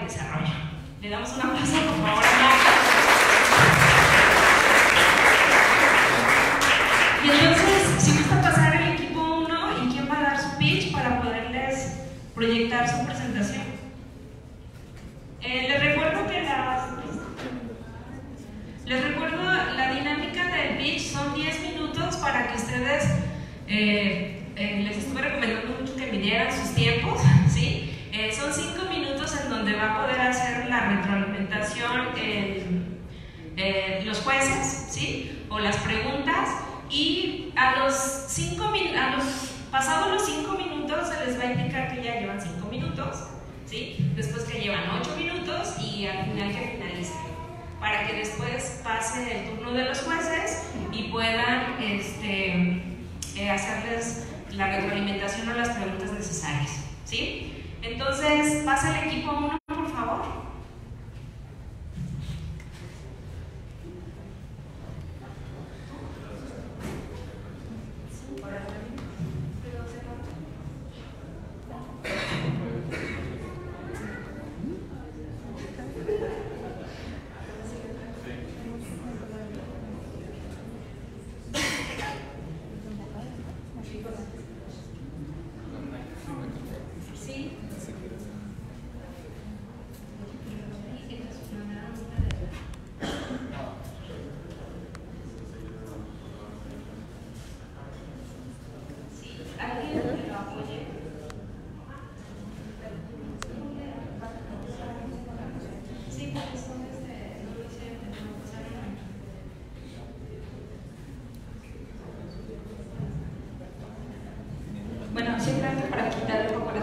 y desarrollo. Le damos un aplauso, por favor, O las preguntas y a los 5 a los pasados los 5 minutos se les va a indicar que ya llevan 5 minutos, ¿sí? Después que llevan 8 minutos y al final que finalicen para que después pase el turno de los jueces y puedan este, eh, hacerles la retroalimentación o las preguntas necesarias. ¿sí? Entonces, pasa el equipo 1,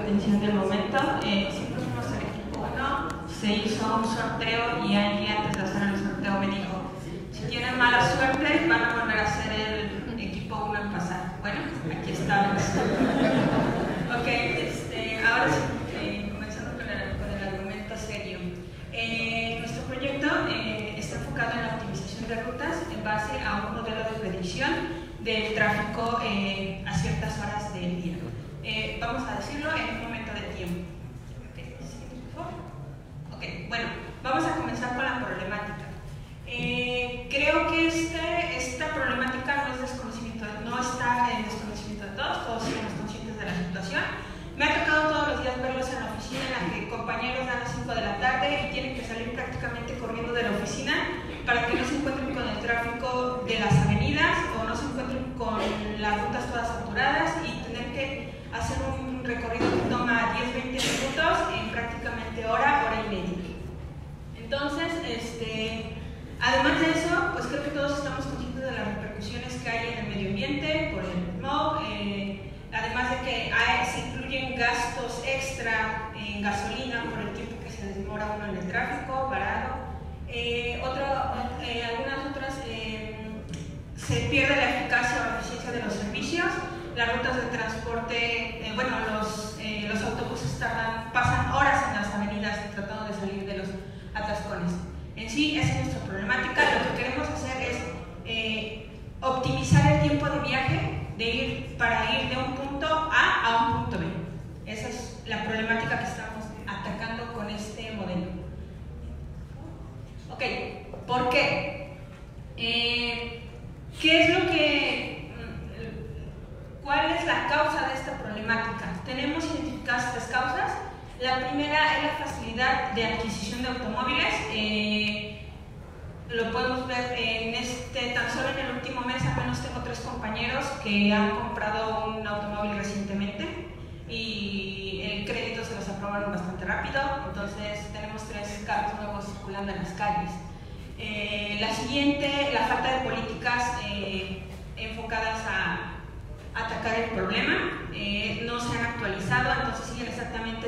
atención del momento. Eh, adquisición de automóviles. Eh, lo podemos ver en este, tan solo en el último mes, al menos tengo tres compañeros que han comprado un automóvil recientemente y el crédito se los aprobaron bastante rápido, entonces tenemos tres carros nuevos circulando en las calles. Eh, la siguiente, la falta de políticas eh, enfocadas a atacar el problema, eh, no se han actualizado, entonces siguen exactamente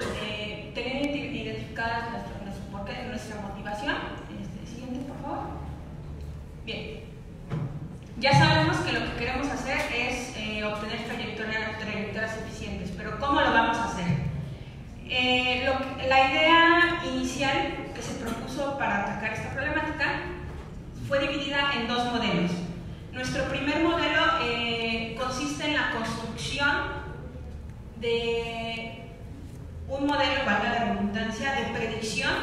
eh, tener identificadas nuestro, nuestro, porqué, nuestra motivación. Este, siguiente, por favor. Bien. Ya sabemos que lo que queremos hacer es eh, obtener trayectorias, trayectorias eficientes, pero ¿cómo lo vamos a hacer? Eh, lo, la idea inicial que se propuso para atacar esta problemática fue dividida en dos modelos. Nuestro primer modelo eh, consiste en la construcción de un modelo, valga la redundancia, de predicción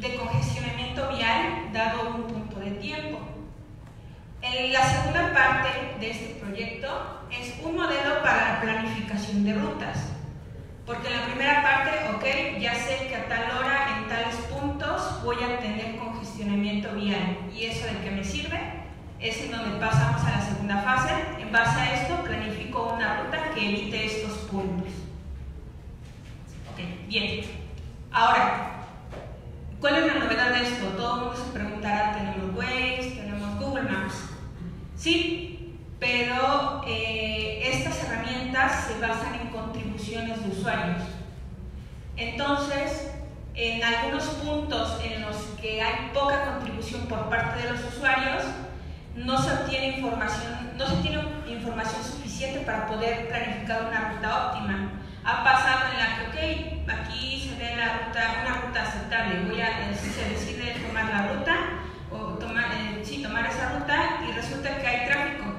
de congestionamiento vial dado un punto de tiempo. En la segunda parte de este proyecto es un modelo para la planificación de rutas. Porque en la primera parte, ok, ya sé que a tal hora, en tales puntos, voy a tener congestionamiento vial. ¿Y eso de qué me sirve? Es en donde pasamos a la segunda fase. En base a esto, planifico una ruta que evite estos puntos. Bien. Ahora, ¿cuál es la novedad de esto? Todo el mundo se preguntará, ¿tenemos Waze? ¿Tenemos Google Maps? Sí, pero eh, estas herramientas se basan en contribuciones de usuarios. Entonces, en algunos puntos en los que hay poca contribución por parte de los usuarios, no se obtiene información, no se tiene información suficiente para poder planificar una ruta óptima. Ha pasado en la que, ok, aquí se ve la ruta, una ruta aceptable, voy a, se decide tomar la ruta, o tomar, eh, sí, tomar esa ruta y resulta que hay tráfico.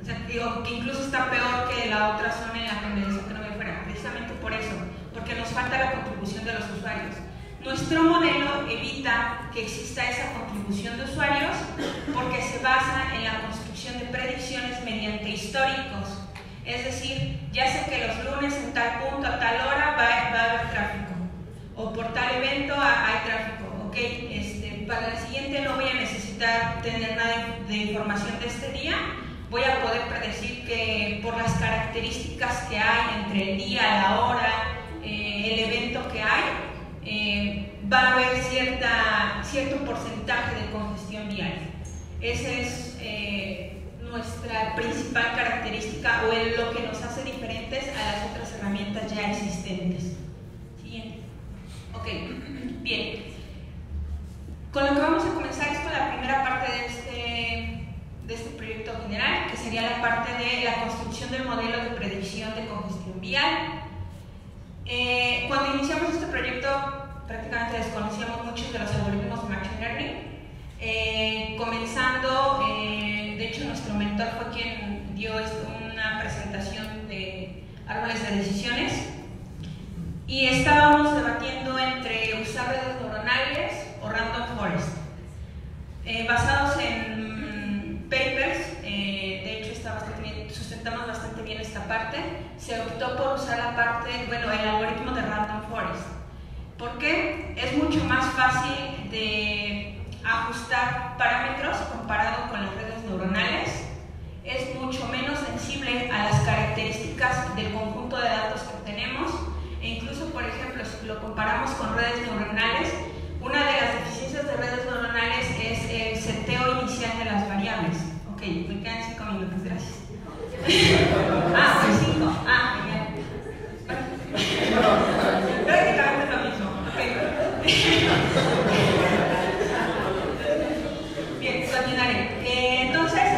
O sea, digo, que incluso está peor que la otra zona en la que me decía que no me fuera, precisamente por eso, porque nos falta la contribución de los usuarios. Nuestro modelo evita que exista esa contribución de usuarios porque se basa en la construcción de predicciones mediante históricos. Es decir, ya sé que los lunes en tal punto, a tal hora, va, a haber tráfico. O por tal evento hay tráfico. Ok, este, para el siguiente no voy a necesitar tener nada de información de este día. Voy a poder predecir que por las características que hay entre el día, la hora, eh, el evento que hay, eh, va a haber cierta, cierto porcentaje de congestión vial. Ese es eh, nuestra principal característica o es lo que nos hace diferentes a las otras herramientas ya existentes. Siguiente. Ok, bien. Con lo que vamos a comenzar es con la primera parte de este, de este proyecto general, que sería la parte de la construcción del modelo de predicción de congestión vial. Eh, cuando iniciamos este proyecto prácticamente desconocíamos muchos de los algoritmos de Machine Learning, eh, comenzando eh, nuestro mentor fue quien dio una presentación de árboles de decisiones y estábamos debatiendo entre usar redes neuronales o random forest. Eh, basados en papers, eh, de hecho está bastante bien, sustentamos bastante bien esta parte, se optó por usar la parte, bueno, el algoritmo de random forest. ¿Por qué? Es mucho más fácil de ajustar parámetros comparado con las redes neuronales, es mucho menos sensible a las características del conjunto de datos que tenemos e incluso, por ejemplo, si lo comparamos con redes neuronales, una de las deficiencias de redes neuronales es el seteo inicial de las variables. Ok, me quedan cinco minutos, gracias. ah, pues cinco. Ah, genial. Prácticamente lo mismo. Okay.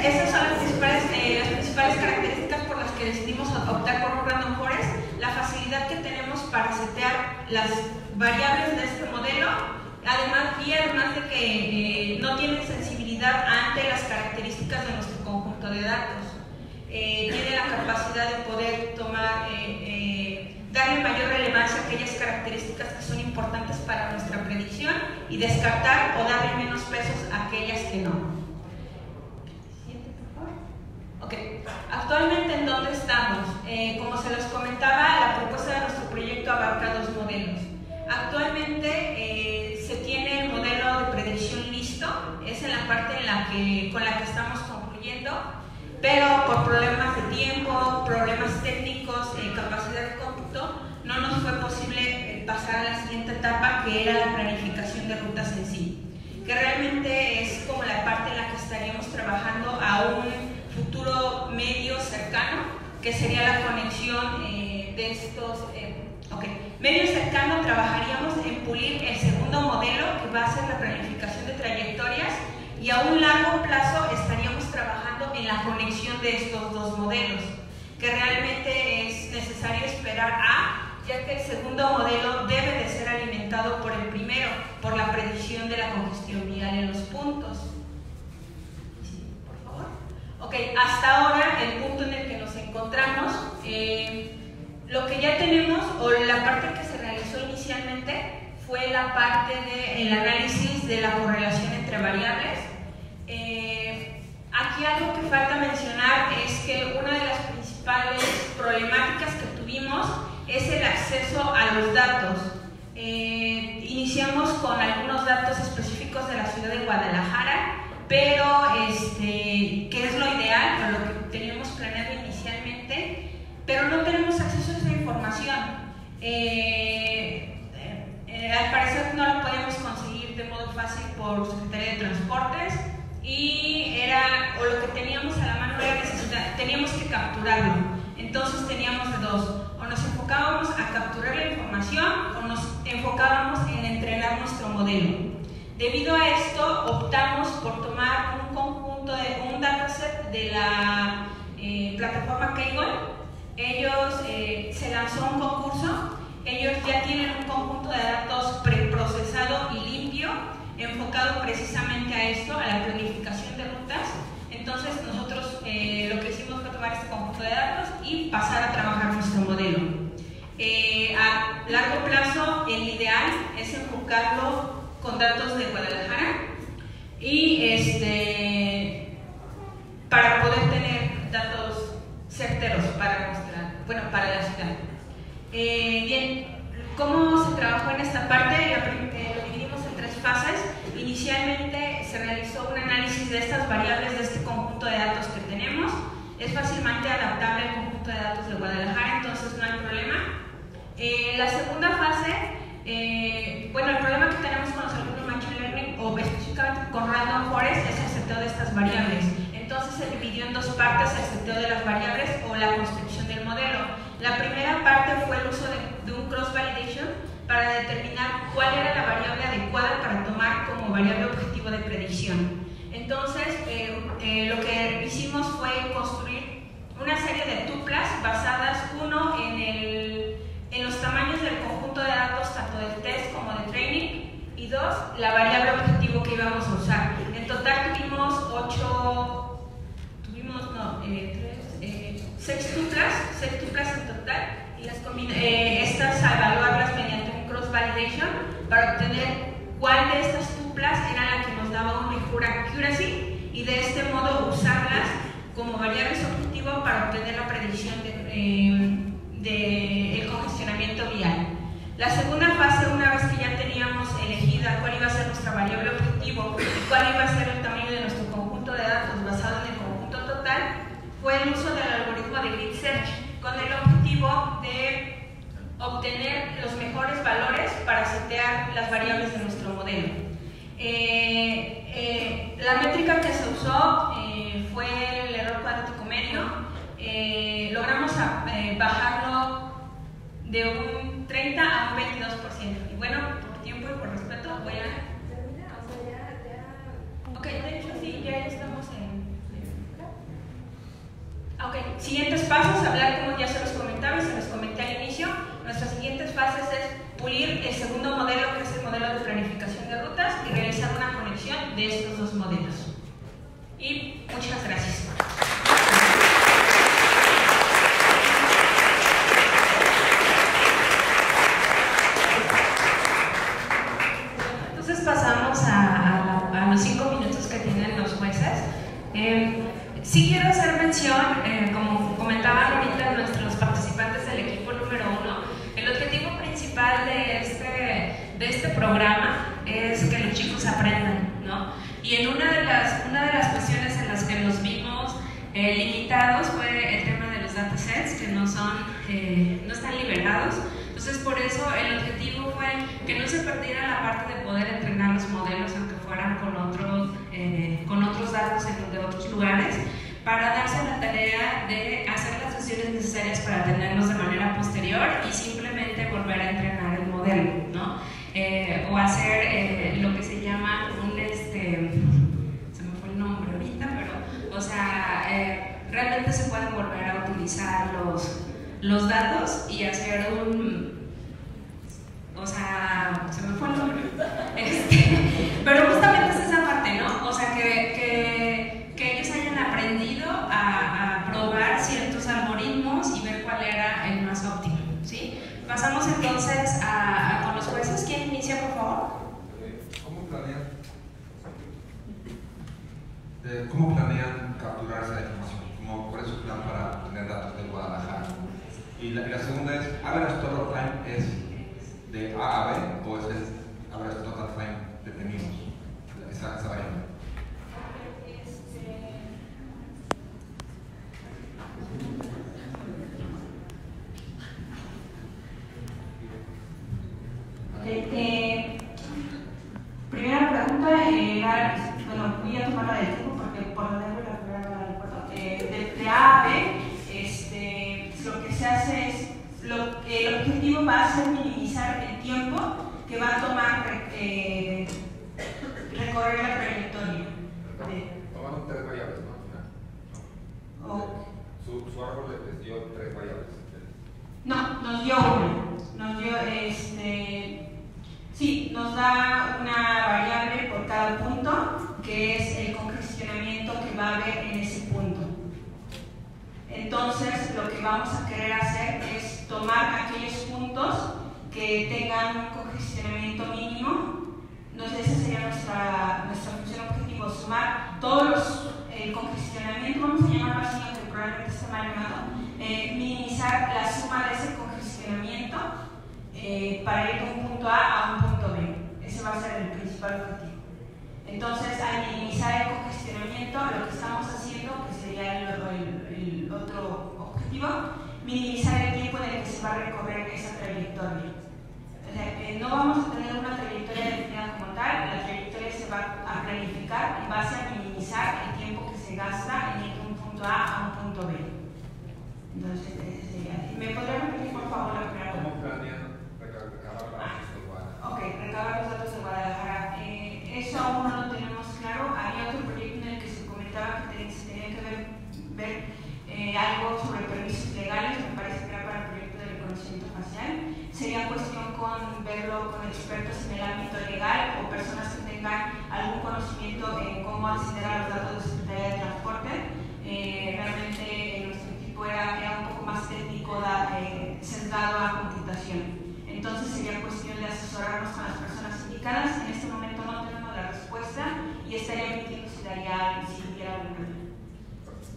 esas son las principales, eh, las principales características por las que decidimos optar por un random forest, la facilidad que tenemos para setear las variables de este modelo, además además de que eh, no tiene sensibilidad ante las características de nuestro conjunto de datos. Eh, tiene la capacidad de poder tomar, darle mayor relevancia a aquellas características que son importantes para nuestra predicción y descartar o darle menos pesos a aquellas que no. Actualmente, ¿en dónde estamos? Eh, como se los comentaba, la propuesta de nuestro proyecto abarca dos modelos. Actualmente eh, se tiene el modelo de predicción listo, es en la parte en la que, con la que estamos concluyendo, pero por problemas de tiempo, problemas técnicos, eh, capacidad de cómputo, no nos fue posible pasar a la siguiente etapa que era la planificación de rutas en sí, que realmente es como la parte en la que estaríamos trabajando aún futuro medio cercano, que sería la conexión eh, de estos... Eh, ok, medio cercano trabajaríamos en pulir el segundo modelo, que va a ser la planificación de trayectorias, y a un largo plazo estaríamos trabajando en la conexión de estos dos modelos, que realmente es necesario esperar a, ya que el segundo modelo debe de ser alimentado por el primero, por la predicción de la congestión vial en los puntos. Ok, hasta ahora el punto en el que nos encontramos, eh, lo que ya tenemos, o la parte que se realizó inicialmente, fue la parte del análisis de la correlación entre variables. Eh, aquí algo que falta mencionar es que una de las principales problemáticas que tuvimos es el acceso a los datos. Eh, iniciamos con algunos datos específicos de la ciudad de Guadalajara, pero este, que es lo ideal, lo que teníamos planeado inicialmente, pero no tenemos acceso a esa información. Eh, eh, al parecer no la podíamos conseguir de modo fácil por Secretaría de Transportes y era, o lo que teníamos a la mano era necesidad, teníamos que capturarlo. Entonces teníamos dos, o nos enfocábamos a capturar la información o nos enfocábamos en entrenar nuestro modelo. Debido a esto, optamos por tomar un conjunto de un dataset de la eh, plataforma Kaggle. Ellos eh, se lanzó un concurso, ellos ya tienen un conjunto de datos preprocesado y limpio, enfocado precisamente a esto, a la planificación de rutas. Entonces nosotros eh, lo que hicimos fue tomar este conjunto de datos y pasar a trabajar nuestro modelo. A largo plazo, el ideal es enfocarlo con datos de Guadalajara y este, para poder tener datos certeros para, nuestra, bueno, para la ciudad. Eh, bien, ¿cómo se trabajó en esta parte? lo dividimos en tres fases. Inicialmente se realizó un análisis de estas variables de este conjunto de datos que tenemos. Es fácilmente adaptable al conjunto de datos de Guadalajara, entonces no hay problema. Eh, la segunda fase, eh, bueno, el problema que tenemos con con Random Forest es el seteo de estas variables. Entonces se dividió en dos partes el seteo de las variables o la construcción del modelo. La primera parte fue el uso de, de un cross-validation para determinar cuál era la variable adecuada para tomar como variable objetivo de predicción. Entonces, eh, eh, lo que hicimos fue construir una serie de tuplas basadas, uno, en, el, en los tamaños del conjunto de datos, tanto del test como de training, y dos, la variable objetivo que íbamos a usar. En total tuvimos ocho, tuvimos, no, eh, tres, seis tuplas, seis tuplas en total, y las estas a evaluarlas mediante un cross-validation para obtener cuál de estas tuplas era la que nos daba un mejor accuracy y de este modo usarlas como variables objetivo para obtener la predicción del de, de congestionamiento vial. La segunda fase, una vez que ya teníamos elegida cuál iba a ser nuestra variable objetivo cuál iba a ser el tamaño de nuestro conjunto de datos basado en el conjunto total, fue el uso del algoritmo de grid search con el objetivo de obtener los mejores valores para setear las variables de nuestro modelo. Eh, eh, la métrica que se usó eh, fue el error cuadrático medio. logramos bajarlo de un 30 a un 22%. Y bueno, por tiempo y por respeto voy a... Ok, de hecho sí, ya estamos en... Ok, siguientes pasos, hablar como ya se los comentaba y se los comenté al inicio. Nuestras siguientes fases es pulir el segundo modelo, que es el modelo de planificación de rutas, y realizar una conexión de estos dos modelos. Y muchas gracias. Entonces pasamos a, a, a los cinco minutos que tienen los jueces. Eh, sí quiero hacer mención, eh, como comentaban ahorita nuestros participantes del equipo número uno, el objetivo principal de este, de este programa es que los chicos aprendan, ¿no? Y en una de las, una de las cuestiones en las que nos vimos eh, limitados fue el tema de los datasets, que no, son, eh, no están liberados. Entonces, por eso el objetivo fue que no se perdiera la parte de poder entrenar los modelos, aunque fueran con otros, eh, con otros datos en, de otros lugares, para darse la tarea de hacer las sesiones necesarias para tenerlos de manera posterior y simplemente volver a entrenar el modelo, ¿no? Eh, o hacer eh, lo que se llama un, este, se me fue el nombre ahorita, pero, o sea, eh, realmente se pueden volver a utilizar los, los datos y hacer un, o sea, se me fue el nombre, este, pero justamente es esa parte, ¿no? O sea, que, que Pasamos entonces a, con los jueces. ¿Quién inicia, por favor? ¿Cómo planean? ¿Cómo planean capturar esa información? ¿Cómo, ¿Cuál es su plan para tener datos de Guadalajara? Y la, segunda es, ¿Average Total Time es de A a B o es, es Average Total Time detenidos? Esa, esa. Eh, primera pregunta era, bueno, voy a tomar la del tiempo porque por lo menos la primera no la recuerdo. Eh, de, de A a B, este, lo que se hace es, lo, el objetivo va a ser minimizar el tiempo que va a tomar eh, recorrer la trayectoria. De, Tomaron tres variables, ¿no? Su, su árbol les dio tres variables. No, nos dio una. Nos dio, este, sí, nos da una variable por cada punto, que es el congestionamiento que va a haber en ese punto. Entonces, lo que vamos a querer hacer es tomar aquellos puntos que tengan un congestionamiento mínimo. Entonces, esa sería nuestra, nuestra función objetivo, sumar todos los, el congestionamiento, vamos a llamarlo así, aunque probablemente esté mal llamado, eh, minimizar la suma de ese congestionamiento eh, para ir de un punto A a un punto B. Ese va a ser el principal objetivo. Entonces, al minimizar el congestionamiento, lo que estamos haciendo, que sería el, el- el otro objetivo, minimizar el tiempo en el que se va a recorrer esa trayectoria. O sea, no vamos a tener una trayectoria definida como tal, la trayectoria se va a planificar en base a minimizar el tiempo que se gasta en ir de un punto A a un punto B. Entonces. ¿Me podría repetir, por favor, la primera pregunta? ¿Cómo planean recabar los datos de Guadalajara? Ok, recabar los datos de Guadalajara. Eh, eso aún no lo tenemos claro. Había otro proyecto en el que se comentaba que se tenía que ver, ver, eh, algo sobre permisos legales, me parece que era para el proyecto de reconocimiento facial. Sería cuestión con verlo con expertos en el ámbito legal o personas que tengan algún conocimiento en cómo acceder a los datos de Secretaría de Transporte. Eh, realmente eh, nuestro equipo era, era un poco más técnico, da- eh, sesgado a computación. Entonces sería cuestión de asesorarnos con las personas indicadas. En este momento no tenemos la respuesta y estaría emitiendo si daría si hubiera alguna.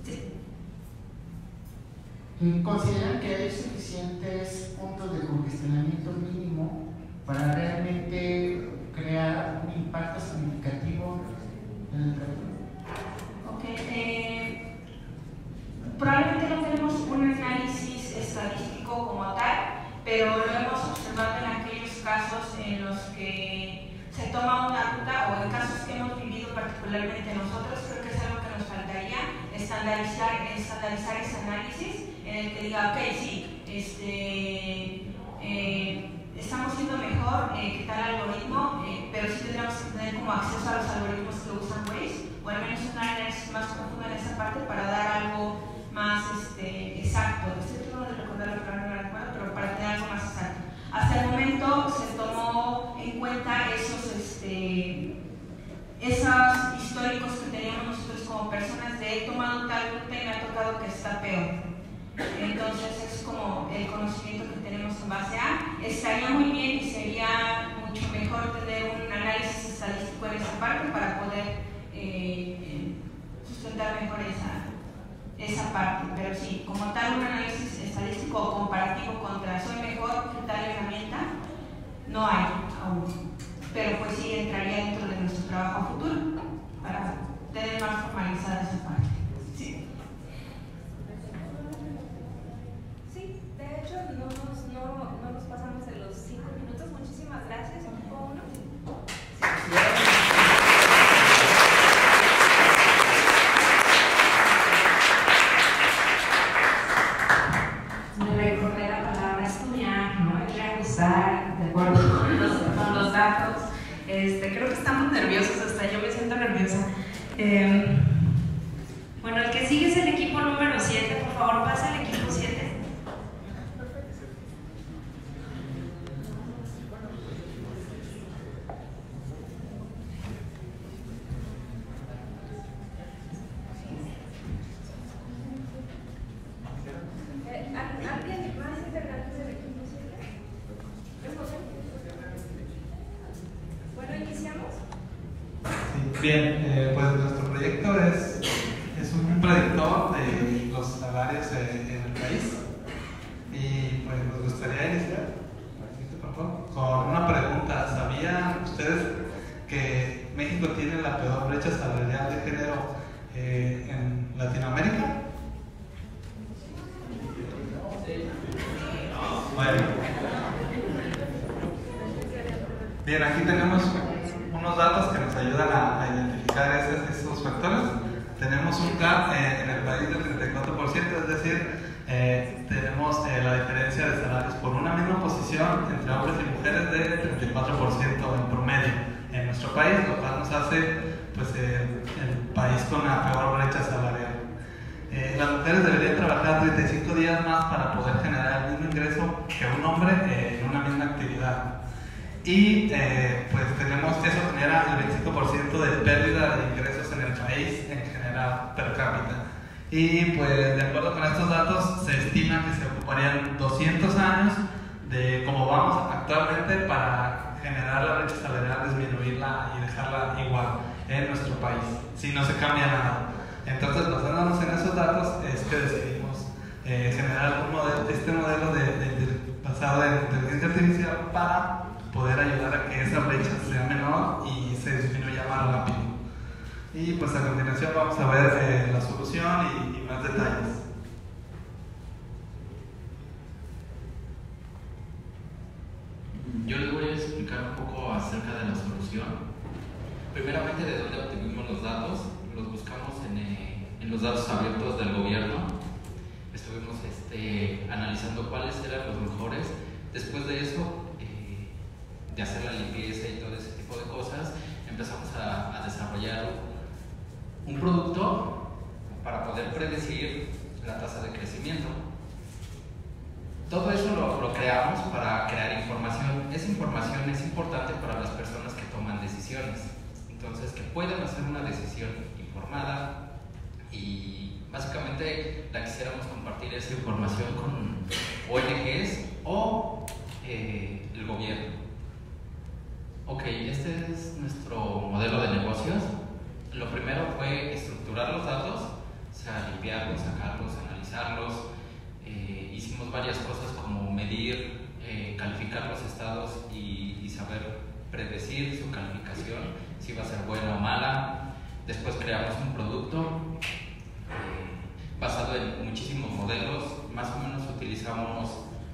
Sí. ¿Consideran que hay suficientes puntos de congestionamiento mínimo para realmente crear un impacto significativo en el tráfico? Ok, eh, probablemente no tenemos un análisis estadístico como tal, pero lo hemos observado en aquellos casos en los que se toma una ruta o en casos que hemos vivido particularmente nosotros, creo que es algo que nos faltaría, estandarizar, estandarizar ese análisis en el que diga, ok, sí, este, eh, estamos siendo mejor eh, que tal algoritmo, eh, pero sí tendríamos que tener como acceso a los algoritmos que usan Waze, o al menos un análisis más profundo en esa parte para dar algo más este, exacto. Estoy tratando no la recuerdo, pero para tener algo más exacto. Hasta el momento se tomó en cuenta esos, este, esos históricos que teníamos nosotros como personas de he tomado tal ruta y me ha tocado que está peor. Entonces es como el conocimiento que tenemos en base a. Estaría muy bien y sería mucho mejor tener un análisis estadístico en esa parte para poder eh, sustentar mejor esa, esa parte. Pero sí, como tal un análisis estadístico o comparativo contra soy mejor que tal herramienta, no hay aún. Pero pues sí entraría dentro de nuestro trabajo futuro para tener más formalizada esa parte. Sí. Sí, de hecho no no, no nos pasamos de los cinco minutos. Muchísimas gracias. ¿Ocupo uno? Me recordé la palabra estudiar, ¿no? Hay que ajustar de acuerdo con los, con los datos. Este, creo que estamos nerviosos, hasta yo me siento nerviosa. Eh, bueno, el que sigue es el equipo número 7. Por favor, pasa al equipo bien, que un hombre eh, en una misma actividad. Y pues tenemos eso genera el 25% de pérdida de ingresos en el país en general per cápita. Y pues de acuerdo con estos datos se estima que se ocuparían 200 años de cómo vamos actualmente para generar la brecha salarial, disminuirla y dejarla igual en nuestro país, si no se cambia nada. Entonces, basándonos en esos datos, es que decidimos eh, generar un modelo, este modelo de, de, de, basado en inteligencia artificial para poder ayudar a que esa brecha sea menor y se disminuya más rápido. Y pues a continuación vamos a ver eh, la solución y, y, más detalles. Yo les voy a explicar un poco acerca de la solución. Primeramente, de dónde obtuvimos los datos. Los buscamos en, eh, en los datos abiertos del gobierno. Este, analizando cuáles eran los mejores. Después de eso, eh, de hacer la limpieza y todo ese tipo de cosas, empezamos a, a desarrollar un producto para poder predecir la tasa de crecimiento. Todo eso lo, lo, creamos para crear información. Esa información es importante para las personas que toman decisiones. Entonces, que puedan hacer una decisión informada y básicamente la quisiéramos compartir esa información con ONGs o eh, el gobierno. Ok, este es nuestro modelo de negocios. Lo primero fue estructurar los datos, o sea, limpiarlos, sacarlos, analizarlos. Eh, hicimos varias cosas como medir, eh, calificar los estados y, y, saber predecir su calificación, si va a ser buena o mala. Después creamos un producto eh, basado en muchísimos modelos. Más o menos utilizamos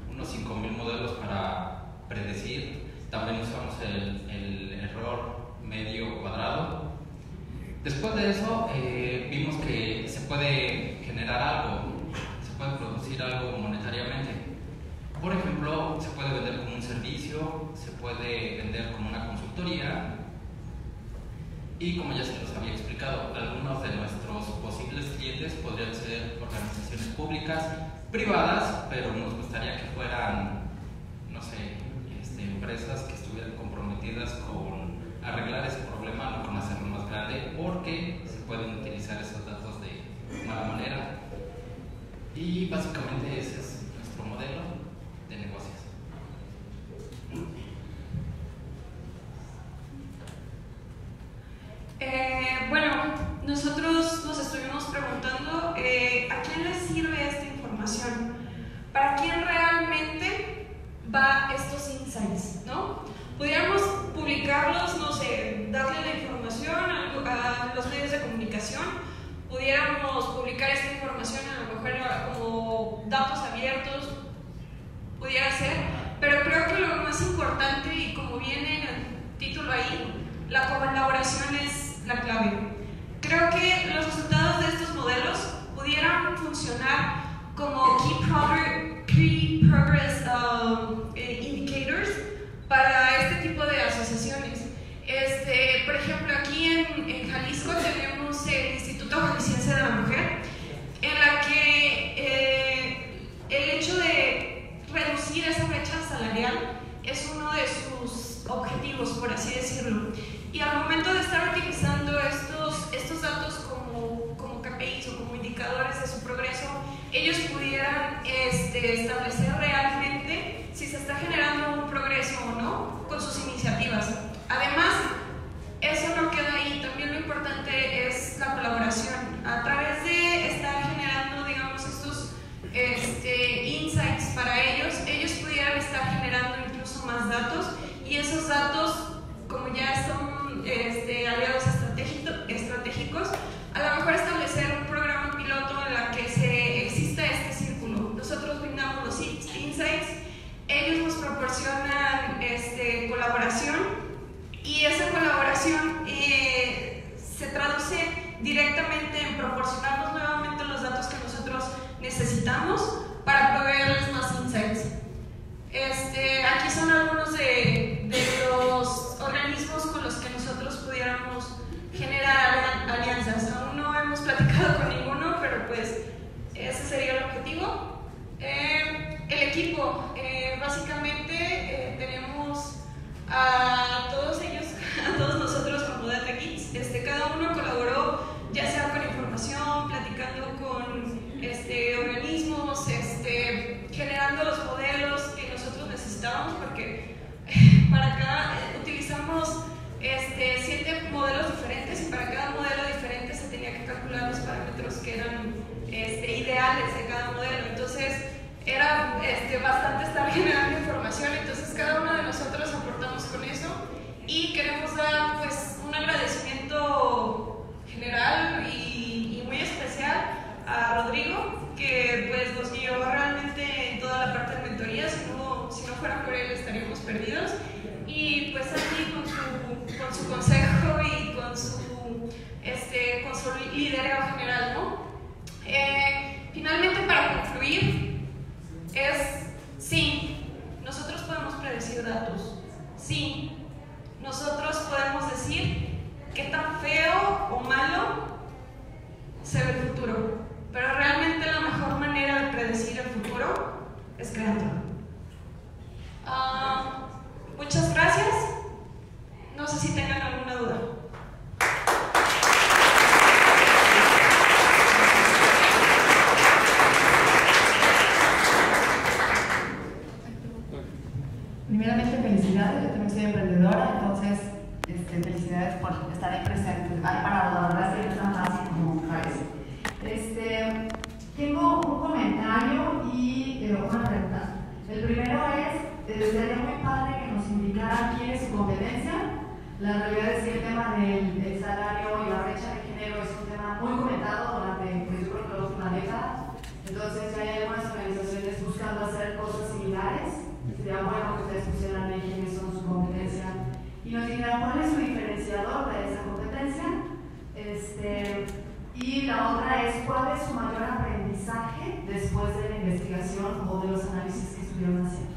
unos 5.000 modelos para predecir. También usamos el, el error medio cuadrado Después de eso eh, vimos que se puede generar algo, se puede producir algo monetariamente. Por ejemplo, se puede vender como un servicio, se puede vender como una consultoría y como ya se nos había explicado, algunos de nuestros posibles clientes podrían ser organizaciones públicas, privadas, pero nos gustaría que fueran, no sé, este, empresas que estuvieran comprometidas con arreglar ese problema, no con hacerlo más grande, porque se pueden utilizar esos datos de mala manera. Y básicamente es diría, bueno, ustedes funcionan bien, quiénes son su competencia, y nos dijeran cuál es su diferenciador de esa competencia, este, y la otra es cuál es su mayor aprendizaje después de la investigación o de los análisis que estuvieron haciendo.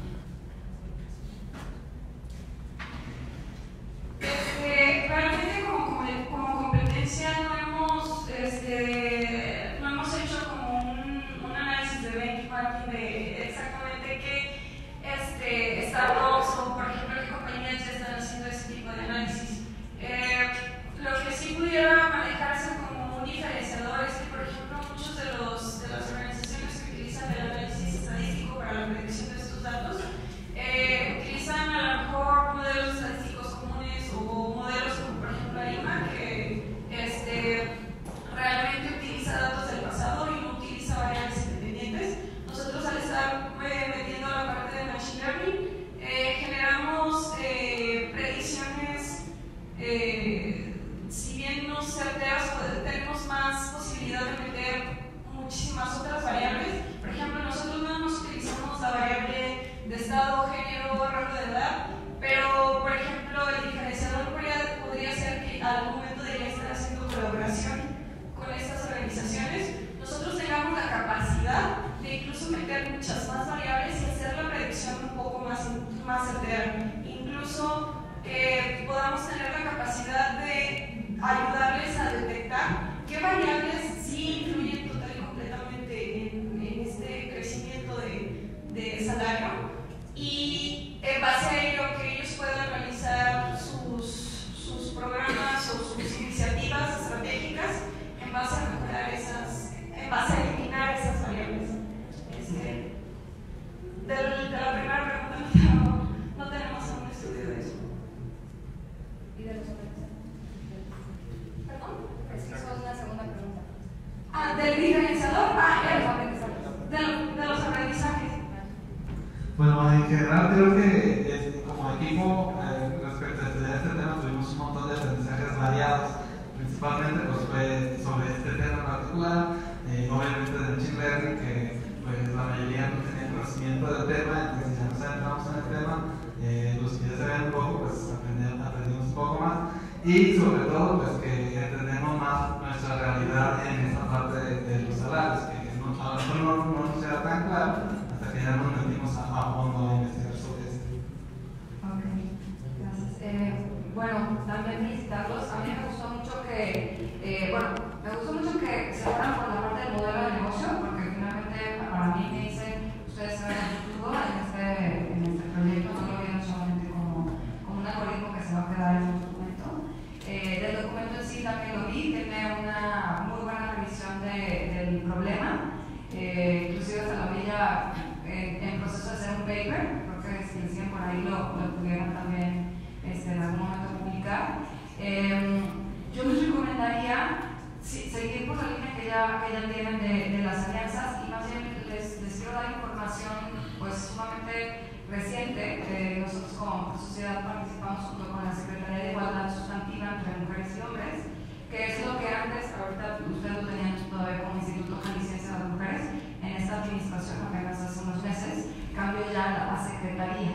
Secretaría.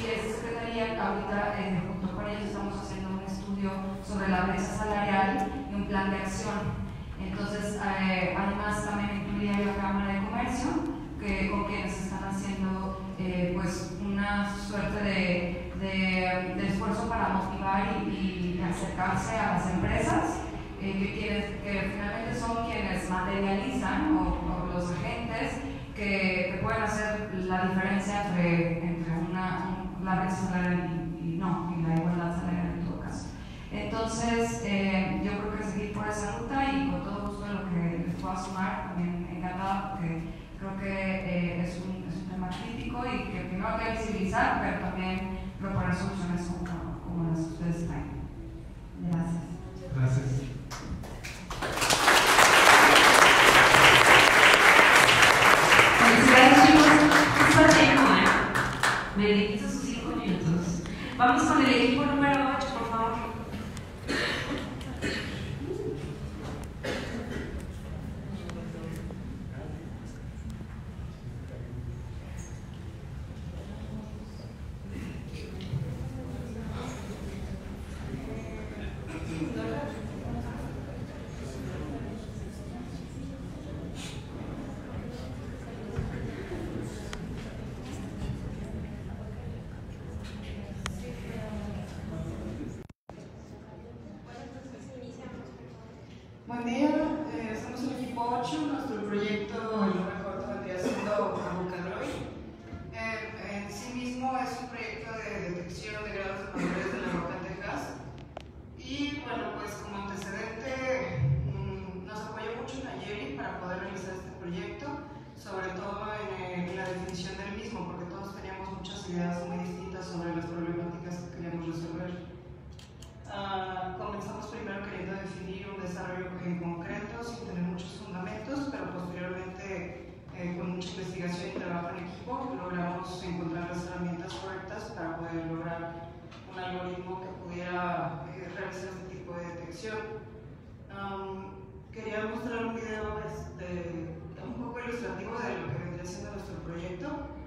Y esta Secretaría, ahorita eh, junto con ellos estamos haciendo un estudio sobre la brecha salarial y un plan de acción. Entonces, eh, además también incluía la Cámara de Comercio, que, con quienes están haciendo eh, pues una suerte de, de- de esfuerzo para motivar y, y acercarse a las empresas, eh, que, quienes, que finalmente son quienes materializan o, o los agentes que, que pueden hacer la diferencia entre, entre una, un- la brecha salarial y, y no, y la igualdad salarial en todo caso. Entonces, eh, yo creo que seguir por esa ruta y con todo gusto lo que les pueda sumar, también encantada porque creo que eh, es, un, es un tema crítico y que primero hay que visibilizar, pero también proponer soluciones como, como las que ustedes traen. Gracias. Gracias. Felicidades chicos, justo a tiempo, ¿eh? Me dijiste sus cinco minutos. Vamos con el equipo número 8, por favor. Buen día, eh, somos el equipo 8, nuestro proyecto el nombre corto vendría siendo Avocadroid. Eh, en sí mismo es un proyecto de detección de grados de madurez de la roca en Texas. Y bueno, pues como antecedente mm, nos apoyó mucho Nayeli para poder realizar este proyecto, sobre todo en, eh, en la definición del mismo, porque todos teníamos muchas ideas distintas sobre las problemáticas que queríamos resolver. Ah, comenzamos primero queriendo definir un desarrollo en concreto sin tener muchos fundamentos, pero posteriormente eh, con mucha investigación y trabajo en equipo logramos encontrar las herramientas correctas para poder lograr un algoritmo que pudiera eh, realizar este tipo de detección. Am, quería mostrar un video este, un poco ilustrativo de lo que vendría siendo nuestro proyecto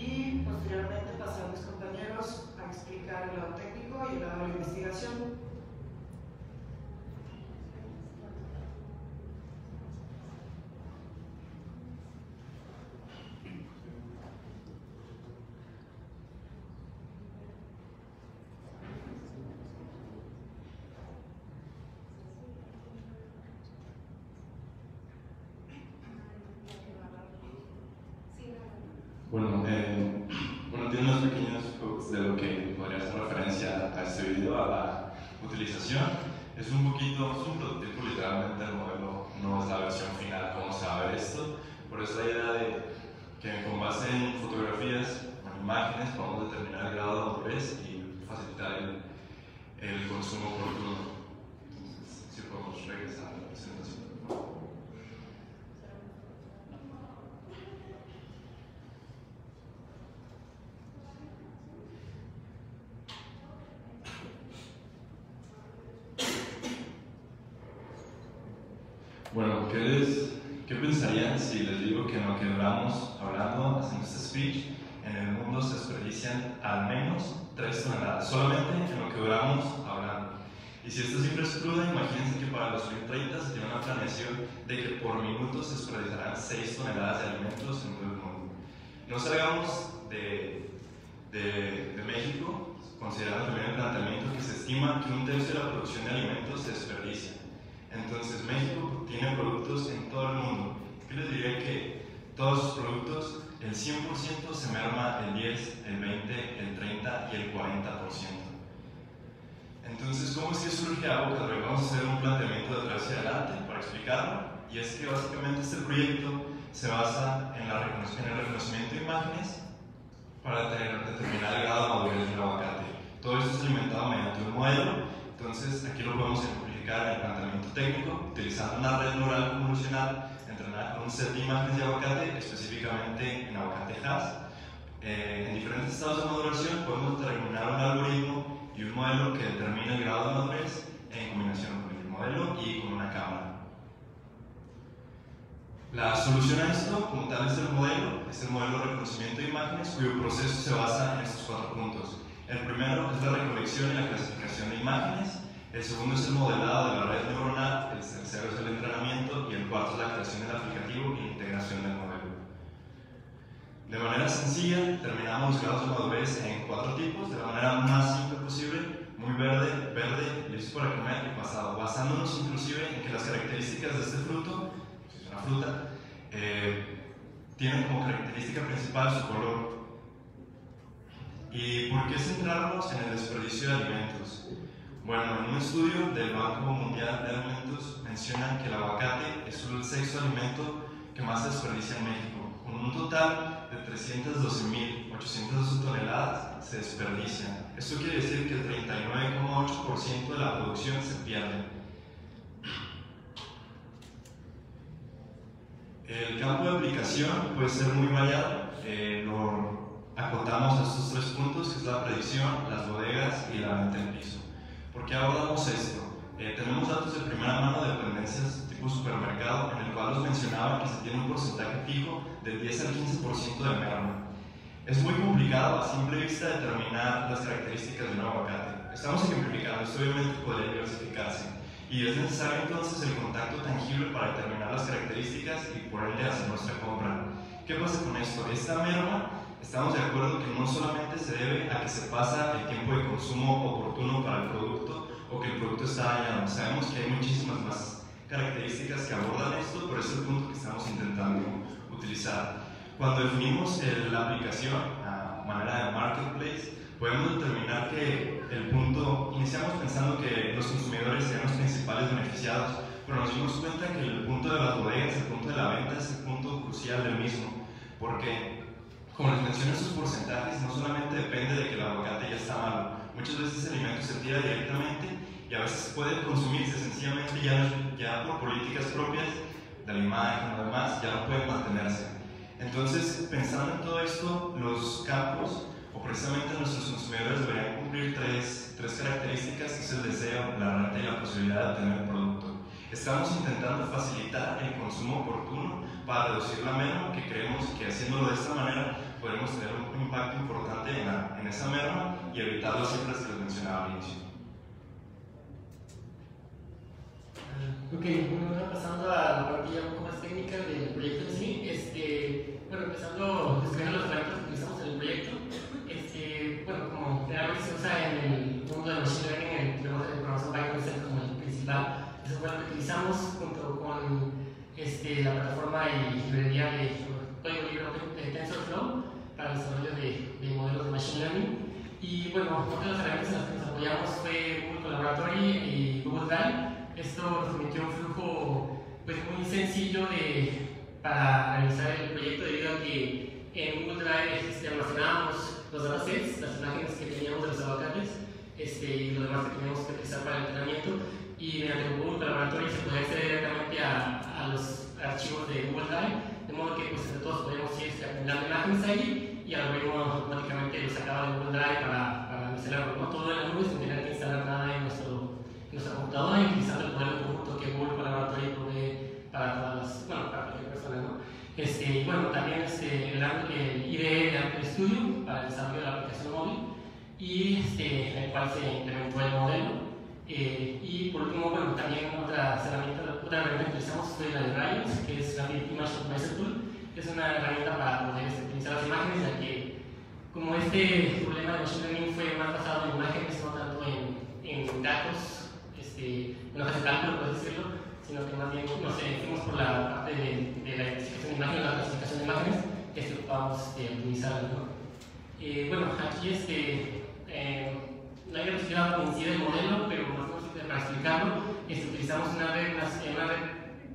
y posteriormente pasar a mis compañeros a explicar el lado técnico y el lado de la investigación. Bueno, eh, bueno, tiene unos pequeños hooks de lo que podría hacer referencia a este video, a la utilización. Es un poquito, es un prototipo literalmente el modelo, no es la versión final, cómo se va a ver esto. Por eso la idea de que con base en fotografías, en imágenes, podamos determinar el grado de madurez y facilitar el, el consumo oportuno. Entonces, si podemos regresar a la presentación. por favor. Bueno, ¿qué, les, ¿qué pensarían si les digo que en lo que duramos hablando, haciendo este speech, en el mundo se desperdician al menos 3 toneladas, solamente en lo que duramos hablando? Y si esta cifra es cruda, imagínense que para el 2030 se tiene una planeación de que por minuto se desperdiciarán 6 toneladas de alimentos en todo el mundo. No salgamos de, de, de México, considerando también el planteamiento que se estima que un tercio de la producción de alimentos se desperdicia. Entonces México tiene productos en todo el mundo. ¿Qué les diría que todos sus productos, el 100% se merma el 10, el 20, el 30 y el 40%? Entonces, ¿cómo es que surge Avocado? Vamos a hacer un planteamiento de atrás hacia adelante para explicarlo. Y es que básicamente este proyecto se basa en, la en el reconocimiento de imágenes para tener, determinar el grado de madurez del aguacate. Todo esto es alimentado mediante un modelo. Entonces, aquí lo podemos ejemplificar en el planteamiento técnico, utilizando una red neural convolucional entrenada con un set de imágenes de aguacate, específicamente en aguacate Hass. Eh, en diferentes estados de maduración podemos determinar un algoritmo y un modelo que determina el grado de madurez en combinación con el modelo y con una cámara. La solución a esto, como tal, es el modelo, es el modelo de reconocimiento de imágenes cuyo proceso se basa en estos cuatro puntos. El primero es la recolección y la clasificación de imágenes, el segundo es el modelado de la red neuronal, el tercero es el entrenamiento y el cuarto es la creación del aplicativo la integración del modelo. De manera sencilla, determinamos los grados de madurez en cuatro tipos, de la manera más simple posible, muy verde, verde, listo para comer y pasado, basándonos inclusive en que las características de este fruto, si es una fruta, eh, tienen como característica principal su color. ¿Y por qué centrarnos en el desperdicio de alimentos? Bueno, en un estudio del Banco Mundial de Alimentos mencionan que el aguacate es el sexto alimento que más se desperdicia en México, con un total de 312.812 toneladas se desperdician. Esto quiere decir que el 39,8% de la producción se pierde. El campo de aplicación puede ser muy variado. Eh, lo acotamos a estos tres puntos, que es la predicción, las bodegas y la venta en piso. ¿Por qué abordamos esto? Eh, tenemos datos de primera mano de dependencias tipo supermercado, en el cual nos mencionaba que se tiene un porcentaje fijo del 10 al 15% de merma. Es muy complicado a simple vista determinar las características de un aguacate. Estamos ejemplificando, esto obviamente podría diversificarse. Y es necesario entonces el contacto tangible para determinar las características y por ende hacer nuestra compra. ¿Qué pasa con esto? Esta merma, estamos de acuerdo que no solamente se debe a que se pasa el tiempo de consumo oportuno para el producto o que el producto está dañado. Sabemos que hay muchísimas más características que abordan esto, pero es el punto que estamos intentando utilizar. Cuando definimos la aplicación a manera de marketplace, podemos determinar que el punto, iniciamos pensando que los consumidores serían los principales beneficiados, pero nos dimos cuenta que el punto de las bodegas, el punto de la venta es el punto crucial del mismo, porque como les mencioné sus porcentajes, no solamente depende de que el aguacate ya está malo, muchas veces el alimento se tira directamente y a veces puede consumirse sencillamente ya, ya por políticas propias de la imagen o demás, ya no puede mantenerse. Entonces, pensando en todo esto, los campos o precisamente nuestros consumidores deberían cumplir tres, tres características, que es el deseo, la renta y la posibilidad de tener el producto. Estamos intentando facilitar el consumo oportuno para reducir la merma, que creemos que haciéndolo de esta manera podemos tener un impacto importante en, la, en esa merma y evitar las cifras que les mencionaba al inicio. Ok, bueno, pasando a la parte ya un poco más técnica del proyecto en sí, este, bueno, empezando describiendo los herramientas que utilizamos en el proyecto, este, bueno, como generalmente se usa en el mundo de Machine Learning, el programación Python como el principal, eso fue lo que utilizamos junto con este, la plataforma y librería de de TensorFlow para el desarrollo de, de, modelos de Machine Learning. Y bueno, una de las herramientas en las que nos apoyamos. Fue Google Collaboratory y Google Drive. Esto nos permitió un flujo pues, muy sencillo de, para realizar el proyecto debido a que en Google Drive este, almacenábamos los datasets, las imágenes que teníamos de los aguacates este, y lo demás que teníamos que utilizar para el entrenamiento. Y mediante Google Laboratory se podía acceder directamente a, a, los archivos de Google Drive de modo que pues, todos podíamos ir acumulando imágenes ahí y al algoritmo automáticamente lo sacaba de Google Drive para, para instalarlo ¿no? todo en la nube sin tener que instalar nada en nuestro, en nuestra computadora y utilizando el modelo conjunto que Google Collaboratory provee para todas las, bueno, para cualquier persona, ¿no? Este, bueno, también este, el, el IDE de Amplio Studio para el desarrollo de la aplicación móvil y este, en el cual se implementó el modelo. Eh, y otra herramienta que utilizamos fue la de Rayos, que es Rapid Image Optimizer Tool, que es una herramienta para poder este, utilizar las imágenes, ya que como este problema de machine learning fue más basado en imágenes, no tanto en, en datos, este, en hojas de cálculo, por decirlo, sino que más bien nos fuimos por la parte de, de la identificación de imágenes, la clasificación de imágenes, que lo que vamos este, a utilizar. ¿no? Eh, bueno, aquí este, eh, hay diapositiva coincide el modelo, pero más para explicarlo, este, utilizamos una red, una, una red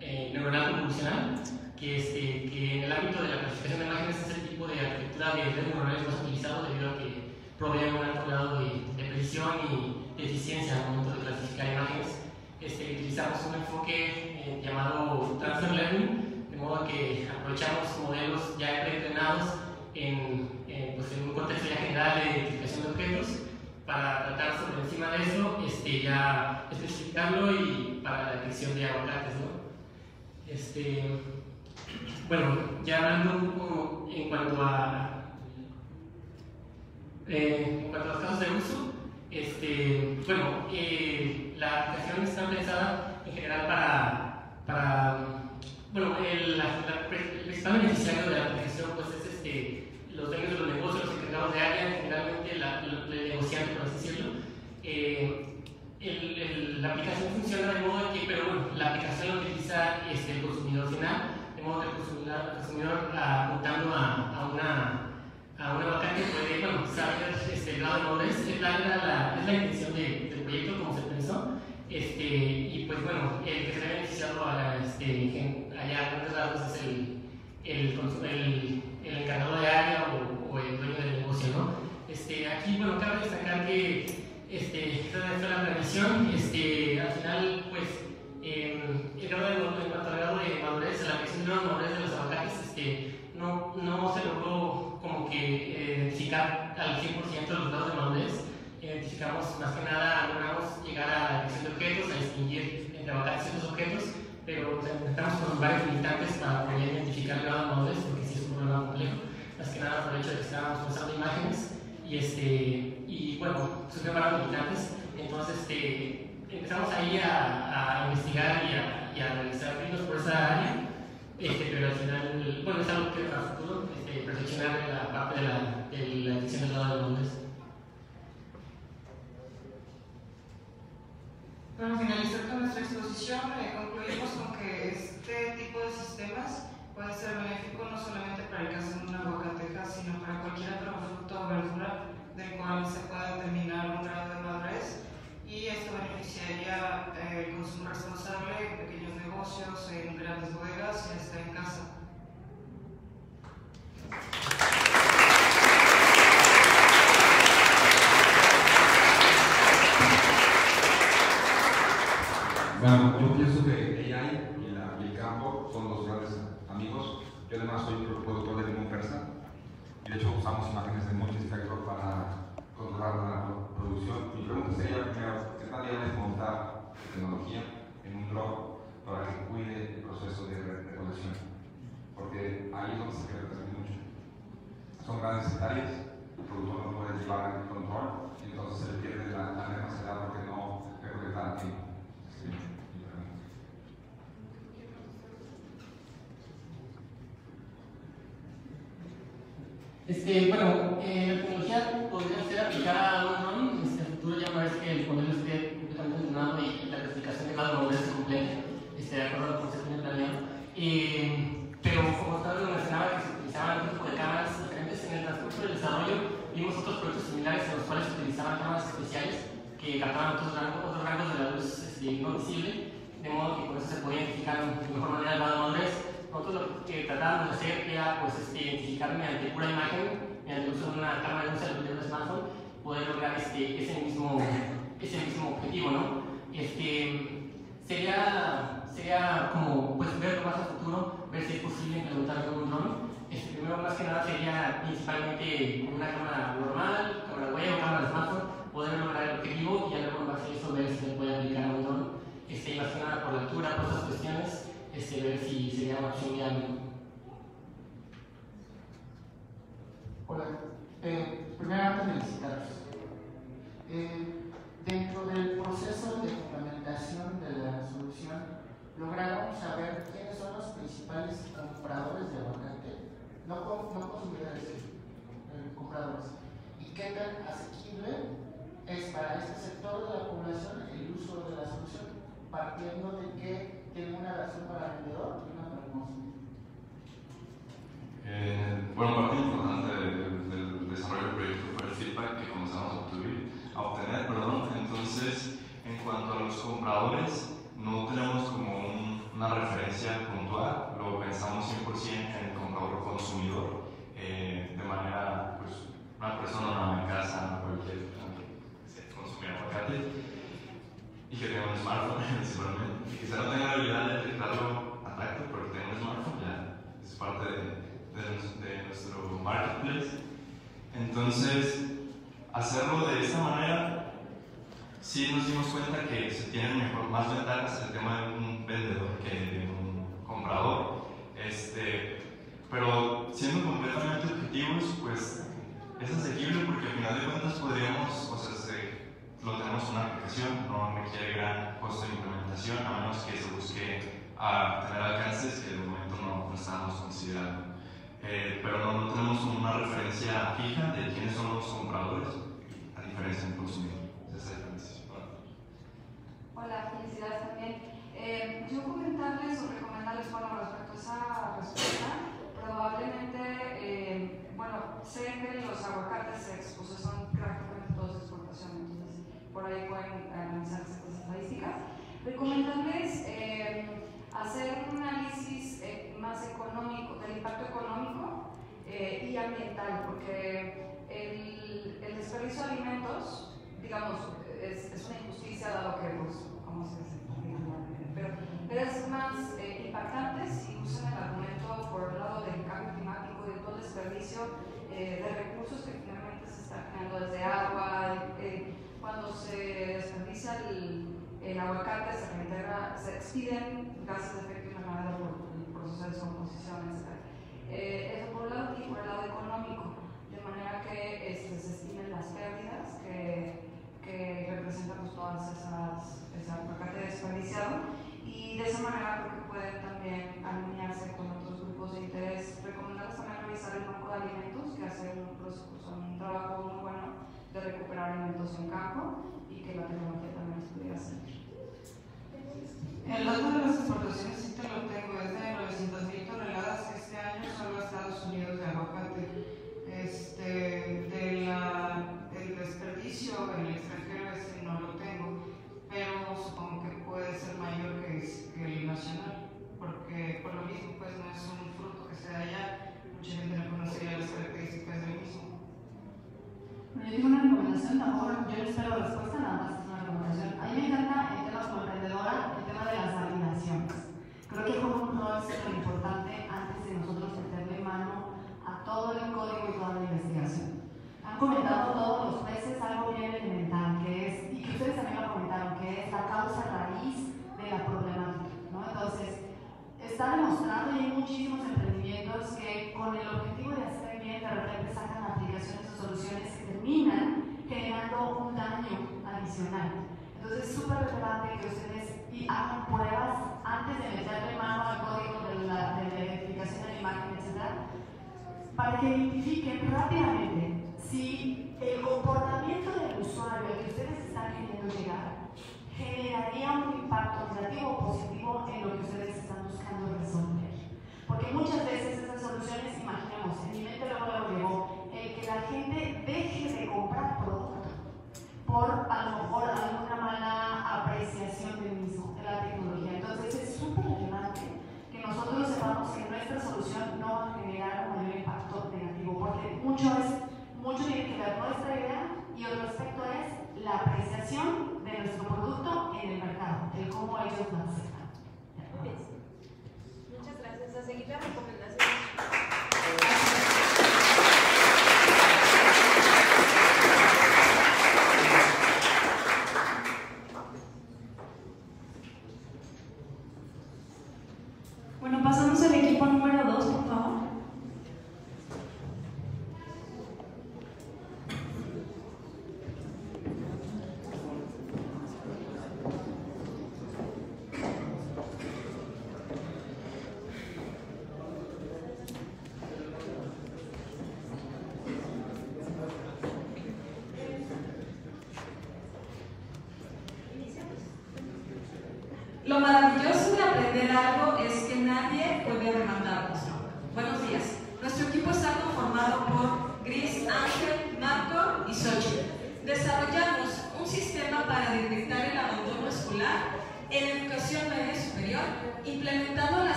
eh, neuronal convolucional que, este, que en el ámbito de la clasificación de imágenes es el tipo de arquitectura de redes neuronales más utilizado debido a que provee un alto grado de, de precisión y de eficiencia al momento de clasificar imágenes. Este, utilizamos un enfoque eh, llamado transfer learning, de modo que aprovechamos modelos ya preentrenados en, en, pues en un contexto ya general de identificación de objetos para tratar sobre encima de eso este, ya especificarlo y para la detección de aguacates. ¿no? Este, bueno, ya hablando un poco en cuanto a, eh, en cuanto a los casos de uso, este, bueno, eh, la aplicación está pensada en general para, para bueno, el, la, la, de la aplicación pues es los dueños de los negocios, los encargados de área, generalmente la, la, el negociante, por así decirlo. Eh, el, el, la aplicación funciona de modo que, pero bueno, la aplicación lo utiliza este, el consumidor final, de modo que el consumidor, el consumidor apuntando a, a, una, a una vacante puede bueno, saber este, el grado de madurez, es la, la, es la intención de, del proyecto como se pensó. Este, y pues bueno, el que se ha beneficiado a, este, allá a grandes datos es el, el, el, el encargado de área o, o, el dueño del negocio, ¿no? Este, aquí, bueno, cabe destacar que este, esta fue la previsión, este, al final, pues, eh, el grado de, en cuanto al grado de madurez, la predicción de madurez de los aguacates, este, no, no se logró como que eh, identificar al 100% los grados de madurez, identificamos más que nada, logramos llegar a la detección de objetos, a distinguir entre aguacates y otros objetos, pero o sea, estamos con varios limitantes para poder identificar el grado de madurez, porque es un problema complejo, más que nada por el hecho de que estábamos procesando imágenes y, este, y bueno, surgieron varios limitantes, entonces este, empezamos ahí a, a investigar y a, y a realizar videos por esa área, este, pero al final, bueno, es algo que para el futuro, este, perfeccionar la parte de la, de la detección del grado de madurez. Para finalizar con nuestra exposición, eh, concluimos con que este tipo de sistemas puede ser benéfico no solamente para el caso de una aguacateja, sino para cualquier otro fruto o verdura del cual se pueda determinar un grado de madurez y esto beneficiaría eh, el consumo responsable en pequeños negocios, en grandes bodegas y hasta en casa. Bueno, yo pienso que AI y, la, y el campo son los grandes amigos. Yo además soy productor de limón persa y de hecho usamos imágenes de multispectro para controlar la producción. Mi pregunta sería primero, ¿qué tan bien es montar tecnología dron para que cuide el proceso de recolección? Porque ahí es donde se pierde también mucho. Son grandes hectáreas, el productor no puede llevar el control y entonces se le pierde la, la demasiada porque no recolecta a tiempo. Este, bueno, eh, la tecnología podría ser aplicada a un en el futuro ya una vez que el modelo esté completamente entrenado y la clasificación de cada modelo este, de acuerdo a lo que se tiene planeado. Eh, pero como lo mencionaba, que se utilizaban otro tipo de cámaras diferentes en el transcurso del desarrollo, vimos otros proyectos similares en los cuales se utilizaban cámaras especiales que captaban otros rangos, otros rangos de la luz este, no visible, de modo que con eso se podía identificar de mejor manera el grado de nosotros lo que tratábamos de hacer era pues, este, identificar mediante pura imagen, mediante el uso de una cámara de celular de un smartphone, poder lograr este, ese, mismo, ese mismo objetivo, ¿no? Este, sería, sería como pues, verlo más a futuro, ver si es posible implementar con un dron. Este, primero, más que nada, sería principalmente con una cámara normal, cámara web o cámara smartphone, poder lograr el objetivo y ya luego en base a eso ver si se puede aplicar a un dron. Este, más que nada por la altura, por esas cuestiones este, ver si sería una opción viable. Hola, eh, primeramente felicitaros. Eh, dentro del proceso de implementación de la solución, logramos saber quiénes son los principales compradores de aguacate, no, no consumidores, eh, compradores, y qué tan asequible es para este sector de la población el uso de la solución, partiendo de que tiene una razón para el vendedor y una para el consumidor. Eh, bueno, parte importante del, del, desarrollo del proyecto fue el feedback que comenzamos a obtener. A obtener perdón. Entonces, en cuanto a los compradores, no tenemos como un- una referencia puntual, lo pensamos 100% en el comprador consumidor, eh, de manera, pues, una persona, de casa, cualquier que se aguacate y que tenga un smartphone principalmente. Quizá no tenga la habilidad de detectarlo a tacto, pero tenga un smartphone ya es parte de, de de nuestro marketplace. Entonces, hacerlo de esta manera, sí nos dimos cuenta que se tienen mejor, más ventajas el tema de un vendedor que de un comprador. Este, pero siendo completamente objetivos, pues es asequible porque al final de cuentas podríamos, o sea, se- lo tenemos en una aplicación, no requiere gran costo de implementación, a menos que se busque a tener alcances que de momento no, no estamos considerando. Eh, pero no, no tenemos una referencia fija de quiénes son los compradores, a diferencia del consumidor. Esa es la diferencia. Hola, felicidades también. Eh, yo comentarles o recomendarles, bueno, respecto a esa respuesta, probablemente, eh, bueno, sé que los aguacates pues, son prácticamente todos exportación, entonces por ahí pueden analizar estas estadísticas. Recomendarles eh, hacer un análisis más económico, del impacto económico y ambiental, porque el, el desperdicio de alimentos, digamos, es, es una injusticia dado que, pues. Es más eh, impactante si usan el argumento por el lado del cambio climático y de todo el desperdicio eh, de recursos que finalmente se está generando desde agua, eh, cuando se desperdicia el, el aguacate se reintegra, se expiden gases de efecto invernadero por el proceso de descomposición, etc. Eh, eso por un lado y por el lado económico, de manera que este, se estimen las pérdidas que, que representan pues, todas esas, ese aguacate desperdiciado y de esa manera creo que pueden también alinearse con otros grupos de interés. Recomendarles también revisar el banco de alimentos, que hace un, un trabajo muy bueno de recuperar alimentos en campo y que la tecnología también les pudiera servir. El dato de las exportaciones sí te lo tengo, es de 900 mil toneladas este año solo a Estados Unidos de aguacate. Este, de la, el desperdicio en el extranjero ese no lo tengo, pero supongo que puede ser mayor que, es- que el nacional, porque por lo mismo pues no es un fruto que sea allá, mucha gente no conocería las características del mismo. Bueno, yo tengo una recomendación, tampoco, yo no espero respuesta, nada más es una recomendación. A mí me encanta en temas como emprendedora el tema de las validaciones. Creo que juega un rol súper importante antes de nosotros meterle mano a todo el código y toda la investigación. Han comentado todos los jueces algo bien elemental, que es, y que ustedes también lo comentaron, que es la causa raíz de la problemática. Está demostrado y hay muchísimos emprendimientos que con el objetivo de hacer bien de repente sacan aplicaciones o soluciones que terminan generando un daño adicional. Entonces es súper relevante que ustedes hagan pruebas antes de meterle mano al código de la, de la identificación de la imagen, etc. Para que identifiquen rápidamente si el comportamiento del usuario que ustedes están queriendo llegar generaría un impacto negativo o positivo en lo que ustedes resolver. Porque muchas veces esas soluciones, imaginemos, en mi mente luego luego llegó el que la gente deje de comprar producto por a lo mejor alguna mala apreciación del mismo, de la tecnología. Entonces es súper relevante que nosotros sepamos que nuestra solución no va a generar un mayor impacto negativo, porque mucho, es, mucho tiene que ver nuestra idea y otro aspecto es la apreciación de nuestro producto en el mercado, el cómo ellos lo aceptan. A seguir las recomendaciones.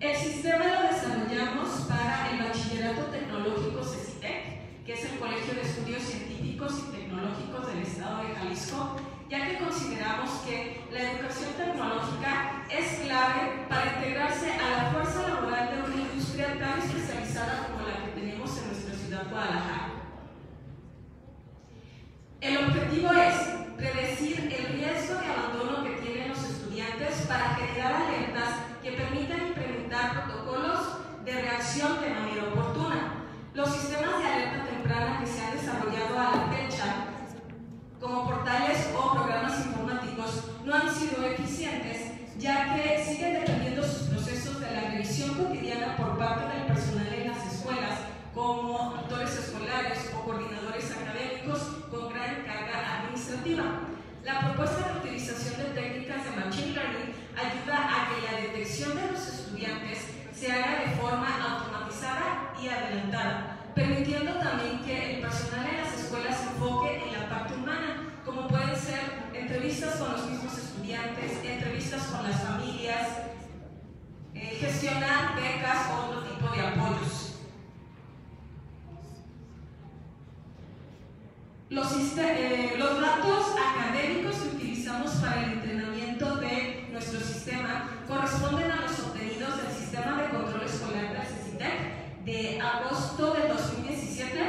El sistema lo desarrollamos para el Bachillerato Tecnológico CECITEC, que es el Colegio de Estudios Científicos y Tecnológicos del Estado de Jalisco, ya que consideramos que la educación tecnológica es clave para integrarse a la fuerza laboral de una industria tan especializada como la que tenemos en nuestra ciudad Guadalajara. El objetivo es predecir el riesgo de abandono que tienen para generar alertas que permitan implementar protocolos de reacción de manera oportuna. Los sistemas de alerta temprana que se han desarrollado a la fecha, como portales o programas informáticos, no han sido eficientes, ya que siguen dependiendo sus procesos de la revisión cotidiana por parte del personal en las escuelas, como tutores escolares o coordinadores académicos con gran carga administrativa. La propuesta de utilización de técnicas de Machine Learning ayuda a que la detección de los estudiantes se haga de forma automatizada y adelantada, permitiendo también que el personal en las escuelas se enfoque en la parte humana, como pueden ser entrevistas con los mismos estudiantes, entrevistas con las familias, eh, gestionar becas o otro tipo de apoyos. Los, eh, datos académicos que utilizamos para el entrenamiento de nuestro sistema corresponden a los obtenidos del Sistema de Control Escolar de CECITEC de agosto del 2017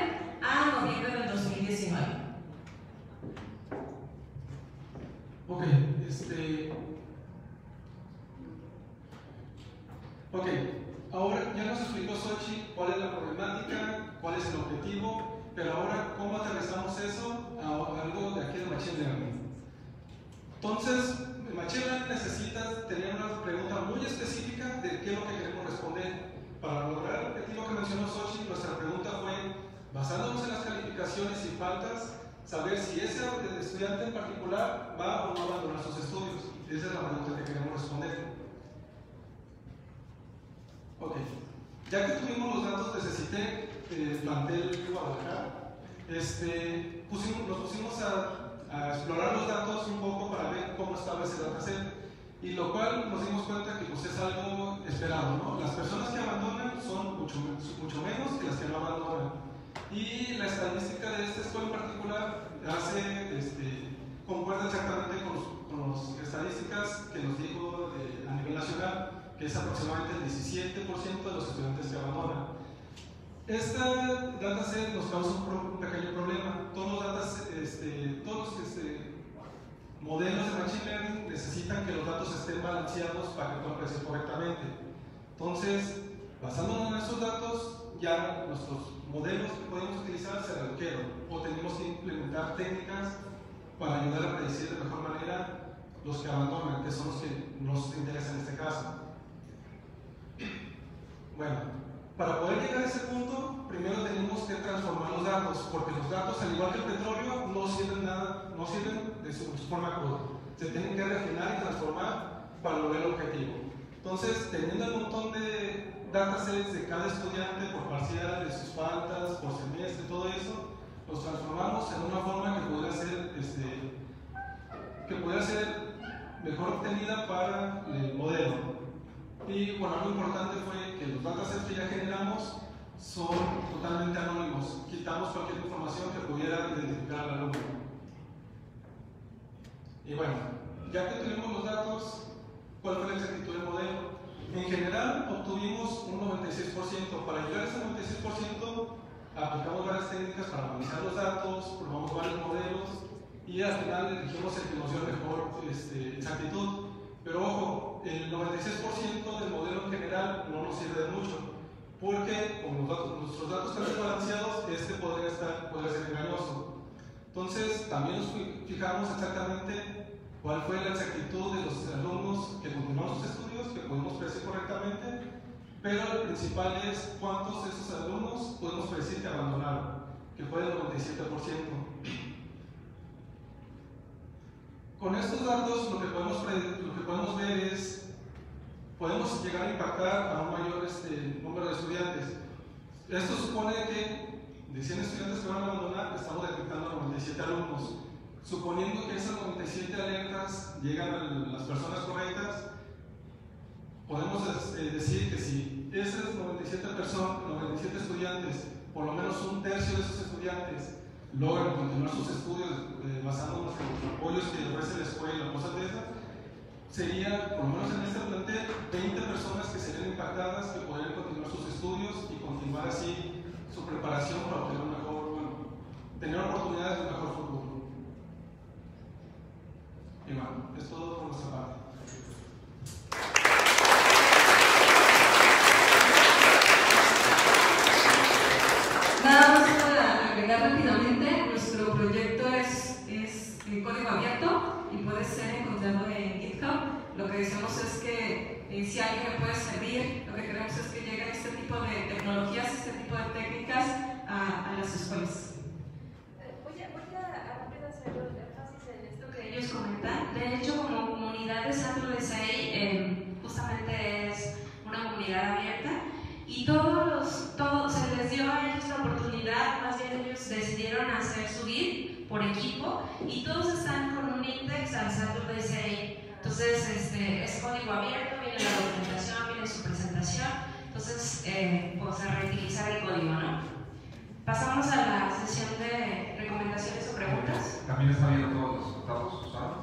a noviembre del 2019. Ok, este. Ok, ahora ya nos explicó Sochi cuál es la problemática, cuál es el objetivo, pero ahora, ¿cómo aterrizamos eso a algo de aquí de Machine Learning? Entonces, Machine Learning necesita tener una pregunta muy específica de qué es lo que queremos responder. Para lograr el objetivo que mencionó Sochi, nuestra pregunta fue, basándonos en las calificaciones y faltas, saber si ese estudiante en particular va o no a abandonar sus estudios. Esa es la pregunta que queremos responder. Ok, ya que tuvimos los datos de CECITEC, eh, plantel de Guadalajara, este, pusimos, nos pusimos a, a, explorar los datos un poco para ver cómo estaba ese dataset, y lo cual nos dimos cuenta que pues, es algo esperado. ¿no? Las personas que abandonan son mucho, mucho menos que las que no abandonan. Y la estadística de esta escuela en particular hace, este, concuerda exactamente con, las estadísticas que nos dijo de, a nivel nacional, que es aproximadamente el 17% de los estudiantes que abandonan. Esta dataset nos causa un, pequeño problema. Todos los, datos, este, todos los este, modelos de Machine Learning necesitan que los datos estén balanceados para que aparezca correctamente. Entonces, basándonos en esos datos, ya nuestros modelos que podemos utilizar se redujeron o tenemos que implementar técnicas para ayudar a predecir de mejor manera los que abandonan, que son los que nos interesan en este caso. Bueno, para poder llegar a ese punto, primero tenemos que transformar los datos, porque los datos, al igual que el petróleo, no sirven nada, no sirven de su forma cruda. Se tienen que refinar y transformar para lograr el objetivo. Entonces, teniendo un montón de datasets de cada estudiante por parcial, de sus faltas, por semestre, todo eso, los transformamos en una forma que pudiera ser, este, que pudiera ser mejor obtenida para el modelo. Y bueno, algo importante fue que los datasets que ya generamos son totalmente anónimos. Quitamos cualquier información que pudiera identificar al alumno. Y bueno, ya que tuvimos los datos, ¿cuál fue la exactitud del modelo? En general obtuvimos un 96%. Para llegar a ese 96% aplicamos varias técnicas para analizar los datos, probamos varios modelos y al final elegimos el que nos dio mejor este, exactitud. Pero ojo, el 96% del modelo en general no nos sirve de mucho, porque con los datos, nuestros datos están desbalanceados, este podría, estar, podría ser engañoso. Entonces, también nos fijamos exactamente cuál fue la exactitud de los alumnos que continuaron sus estudios, que podemos predecir correctamente, pero el principal es cuántos de esos alumnos podemos predecir que abandonaron, que fue el 97%. Con estos datos lo que podemos, ver es, podemos llegar a impactar a un mayor este, número de estudiantes. Esto supone que de 100 estudiantes que van a abandonar, estamos detectando 97 alumnos. Suponiendo que esas 97 alertas llegan a las personas correctas, podemos este, decir que si esas 97 personas, 97 estudiantes, por lo menos un tercio de esos estudiantes logran continuar sus estudios eh, basándonos en los apoyos que ofrece la escuela, cosas de esas, sería, por lo menos en este plantel, 20 personas que serían impactadas, que podrían continuar sus estudios y continuar así su preparación para obtener un mejor, bueno, tener oportunidades de un mejor futuro. Y bueno, es todo por nuestra parte. Nada más para agregar rápidamente, nuestro proyecto es, es en código abierto y puede ser encontrado en GitHub. Lo que decimos es que eh, si alguien le puede servir, lo que queremos es que lleguen este tipo de tecnologías, este tipo de técnicas a, a las escuelas. Voy a, voy a rápido hacer énfasis en esto que ellos comentan. De hecho, como comunidad de Santo de Sei, eh, justamente es una comunidad abierta y todos los, todos, se les dio a ellos la oportunidad, más bien ellos decidieron hacer subir por equipo y todos están con un index al Santo de Sei. Entonces, este, es código abierto, viene la documentación, viene su presentación. Entonces, eh, pues a reutilizar el código, ¿no? Pasamos a la sesión de recomendaciones o preguntas. También está viendo todos los datos usados.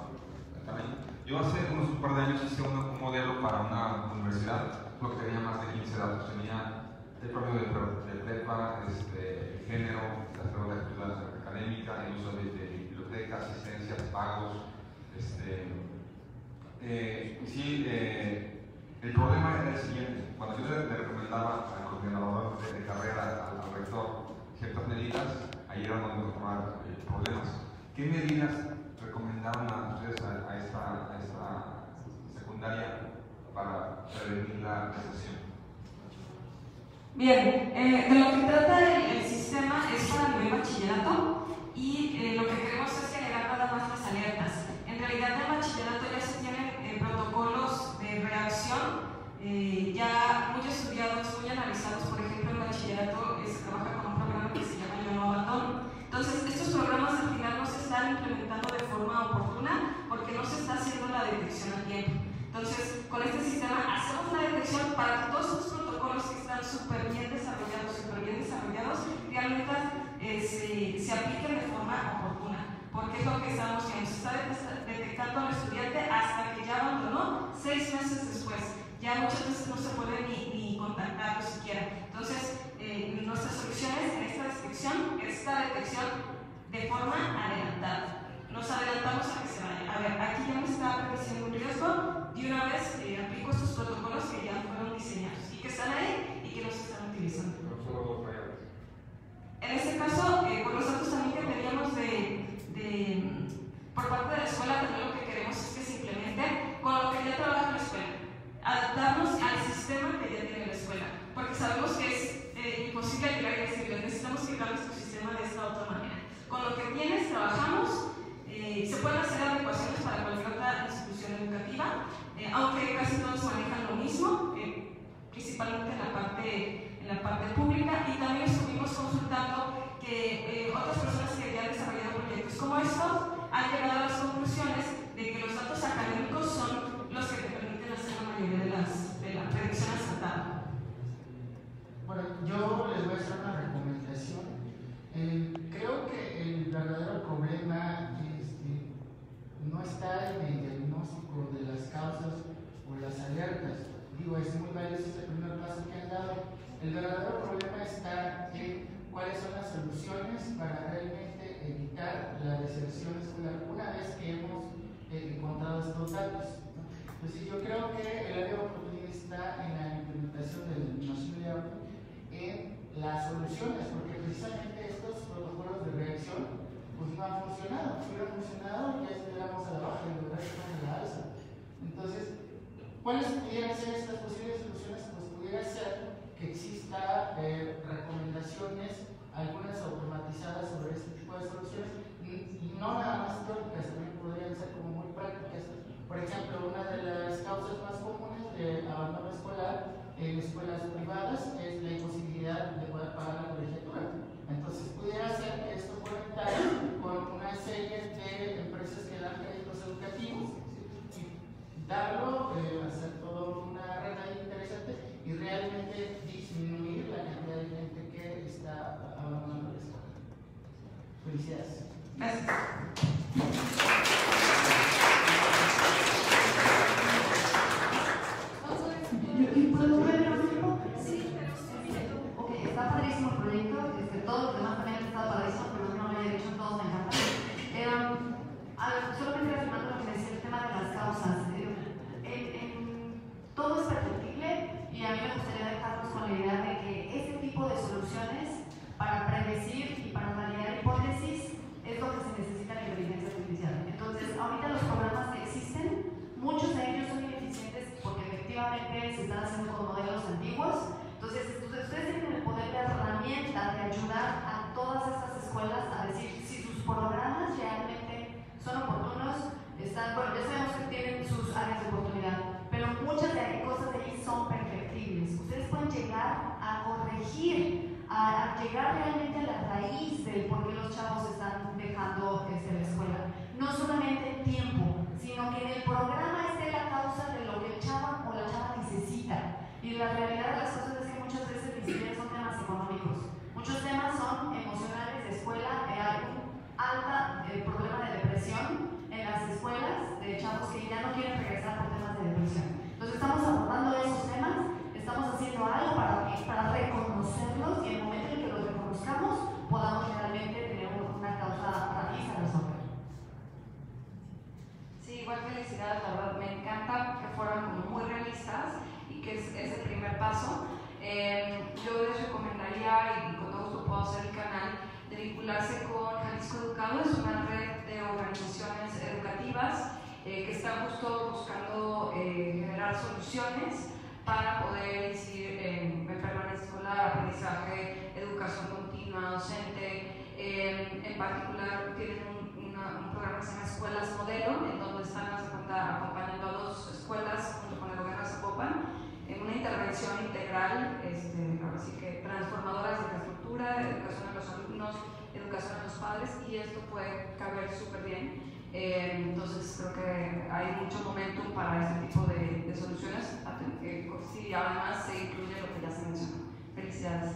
También. Yo hace unos un par de años hice un, modelo para una universidad, lo que tenía más de 15 datos. Tenía el promedio de, de prepa, este, el género, las preguntas de académica, el uso de, de biblioteca, asistencias, pagos. Este, eh, sí, eh, el problema era el siguiente. Cuando yo le, recomendaba al coordinador de, de carrera, al, al rector, ciertas medidas, ahí era donde tomar eh, problemas. ¿Qué medidas recomendaban a ustedes a, a, esta, a esta secundaria para prevenir la recesión? Bien, eh, de lo que trata el, el, sistema es para nivel bachillerato y eh, lo que queremos es generar nada más las alertas. En realidad en bachillerato ya se tienen eh, protocolos de reacción ya muy estudiados, muy analizados. Por ejemplo, en bachillerato se trabaja con un programa que se llama Yo no. Entonces, estos programas al final no se están implementando de forma oportuna porque no se está haciendo la detección a tiempo. Entonces, con este sistema hacemos la detección para que todos estos protocolos que están súper bien desarrollados, súper bien desarrollados, realmente eh, se, apliquen de forma oportuna. Porque es lo que estamos viendo, se está detectando al estudiante hasta que ya abandonó seis meses después. Ya muchas veces no se puede ni, ni contactarlo siquiera. Entonces, eh, nuestras soluciones en esta detección, esta detección de forma adelantada. Nos adelantamos a que se vaya. A ver, aquí ya me está apareciendo un riesgo, de una vez eh, aplico estos protocolos que ya fueron diseñados y que están ahí y que no se están utilizando. En este caso, eh, por los datos también que teníamos de, de, por parte de la escuela, también lo que queremos es que se implemente con lo que ya trabaja la escuela. Adaptarnos al sistema que ya tiene la escuela, porque sabemos que es eh, imposible llegar y decirles, necesitamos que cambies tu sistema de esta otra manera. Con lo que tienes, trabajamos, eh, se pueden hacer adecuaciones para cualquier otra institución educativa, eh, aunque casi todos manejan lo mismo, eh, principalmente en la, parte, en la parte pública, y también estuvimos consultando que otras personas que ya han desarrollado proyectos como estos han llegado a las conclusiones de que los datos académicos son los que te permiten hacer la mayoría de las, de las predicciones tratadas. Bueno, yo les voy a hacer una recomendación. Eh, creo que el verdadero problema este, no está en el diagnóstico de las causas o las alertas. Digo, es muy valioso este primer paso que han dado. El verdadero problema está en cuáles son para realmente evitar la deserción escolar una vez que hemos eh, encontrado estos datos. Entonces yo creo que el área de oportunidad está en la implementación del machine learning en las soluciones, porque precisamente estos protocolos de reacción pues no han funcionado. Si hubieran funcionado, ya estuviéramos a la baja, en de la alza. Entonces, ¿cuáles pudieran ser estas posibles soluciones? Pues pudiera ser que exista eh, recomendaciones, algunas automatizadas sobre este tipo de soluciones, y, no nada más teóricas, también podrían ser como muy prácticas. Por ejemplo, una de las causas más comunes de abandono escolar en escuelas privadas es la imposibilidad de poder pagar la colegiatura. Entonces, pudiera ser que esto conectara con una serie de empresas que dan créditos educativos eh, hacer todo una red ahí interesante y realmente disminuir la cantidad de gente que está abandonando la escuela. Felicidades. ¿Puedo ver el tiempo? Sí, Ok, está padrísimo el proyecto, este, todos los demás también está padrísimo, pero no lo había dicho, todos me encantan. Eh, a ver, solamente reafirmando lo que decía el tema de las causas. Eh, en- en- todo es perfectible y a mí me gustaría dejarnos con la idea de que este tipo de soluciones para predecir y para validar hipótesis es lo que se necesita en la inteligencia artificial. Entonces, ahorita los programas que existen, muchos de ellos son ineficientes porque efectivamente se están haciendo con modelos antiguos. Entonces, ustedes ustedes tienen el poder de herramienta de ayudar a todas estas escuelas a decir si sus programas realmente son oportunos, están, bueno, ya sabemos que tienen sus áreas de oportunidad, pero muchas de las cosas de ahí son perfectibles. Ustedes pueden llegar a corregir, a, a llegar realmente a la raíz del por qué los chavos están dejando este, la escuela. No solamente el tiempo, sino que en el programa esté la causa de lo que el chavo o la chava necesita. Y la realidad de las cosas es que muchas veces ni siquiera son temas económicos. Muchos temas son emocionales de escuela. hay un alta eh, problema de depresión en las escuelas de chavos que ya no quieren regresar por temas de depresión. Entonces estamos abordando esos temas, estamos haciendo algo para, para y en el momento en que los reconozcamos podamos realmente tener una causa raíz a resolver. Sí, igual felicidades, la verdad, me encanta que fueran como muy realistas y que es, es el primer paso. Eh, yo les recomendaría, y con todo gusto puedo hacer el canal, de vincularse con Jalisco Educado, es una red de organizaciones educativas eh, que están justo buscando eh, generar soluciones particular tienen un, una- un programa que se llama Escuelas Modelo, en donde están acompañando a dos escuelas junto con el gobierno de Zapopan en una intervención integral, este, ahora sí que transformadoras de infraestructura, educación a los alumnos, educación a los padres, y esto puede caber súper bien. Eh, entonces creo que hay mucho momentum para este tipo de, de soluciones, que si además se incluye lo que ya se mencionó. Felicidades.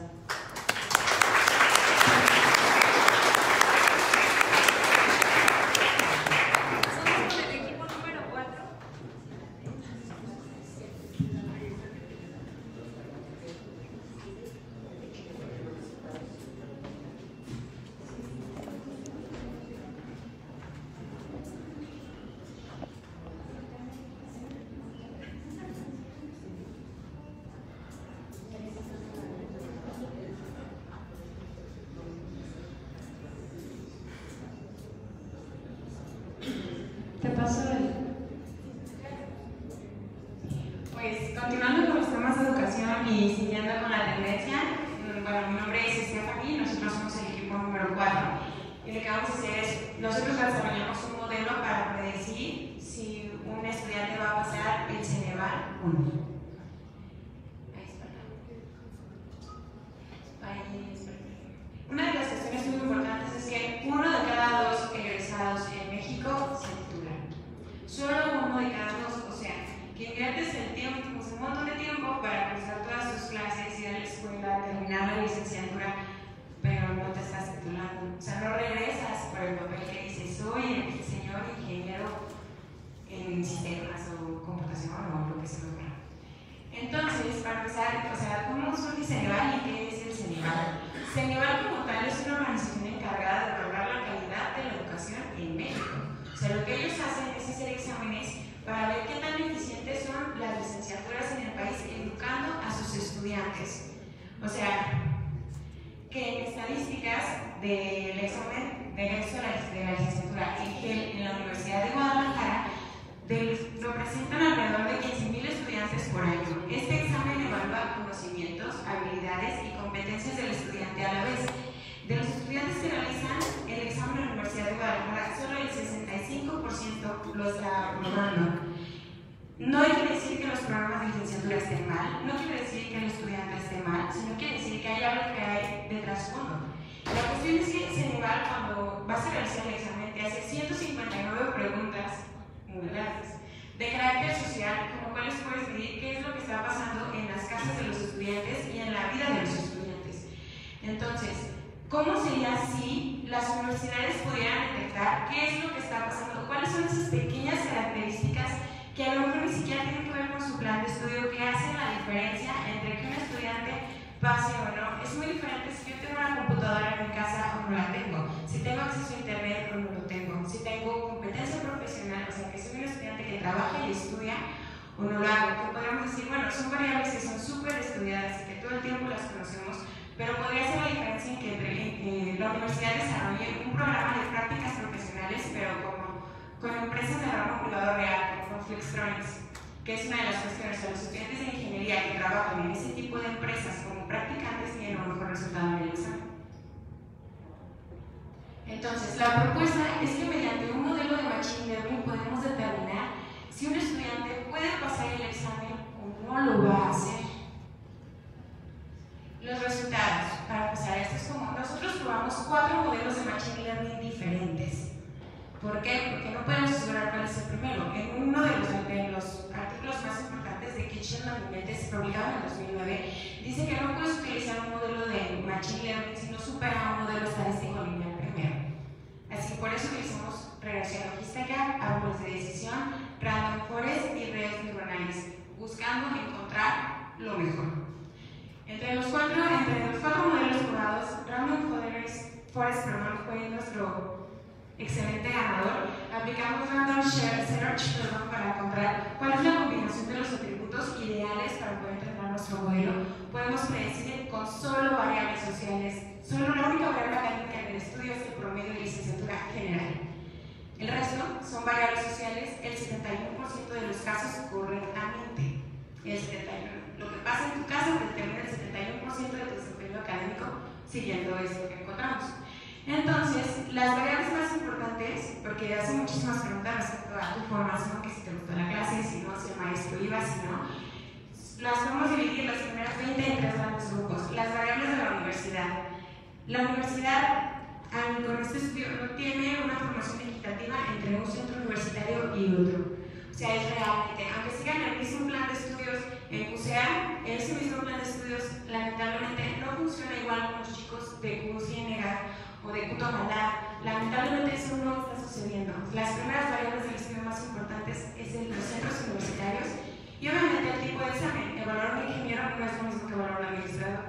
Cuatro modelos de Machine Learning diferentes. ¿Por qué? Porque no podemos asegurar cuál es el primero. En uno de los, de los artículos más importantes de Kitchen Documentes, publicado en el 2009, dice que no puedes utilizar un modelo de Machine Learning si no supera un modelo estadístico lineal primero. Así que por eso utilizamos regresión logística, árboles de decisión, random forest y redes neuronales, buscando encontrar lo mejor. Entre los cuatro, entre los cuatro modelos probados, Random Forest perdón, fue nuestro excelente ganador. Aplicamos Random Search perdón, para encontrar cuál es la combinación de los atributos ideales para poder entrenar nuestro modelo. Podemos predecir con solo variables sociales. Solo la única variable académica del estudio es el promedio de licenciatura general. El resto son variables sociales, el 71% de los casos correctamente. El 71% lo que pasa en tu casa determina el 71% de tu desempeño académico siguiendo esto que encontramos. Entonces, las variables más importantes, porque hace muchísimas preguntas respecto a tu formación, que si te gustó la clase, si no, si el maestro iba, si no, las podemos dividir las primeras 20 en tres grandes grupos. Las variables de la universidad. La universidad, con este estudio, no tiene una formación equitativa entre un centro universitario y otro. O sea, es realmente, aunque sigan el mismo plan de estudios en UCA, ese mismo plan de estudios lamentablemente no funciona igual con los chicos de CUCIENEGA o de Cutomalá. Lamentablemente eso no está sucediendo. Las primeras variables del estudio más importantes es en los centros universitarios y obviamente el tipo de examen. Evaluar un ingeniero no es lo mismo que evaluar un administrador.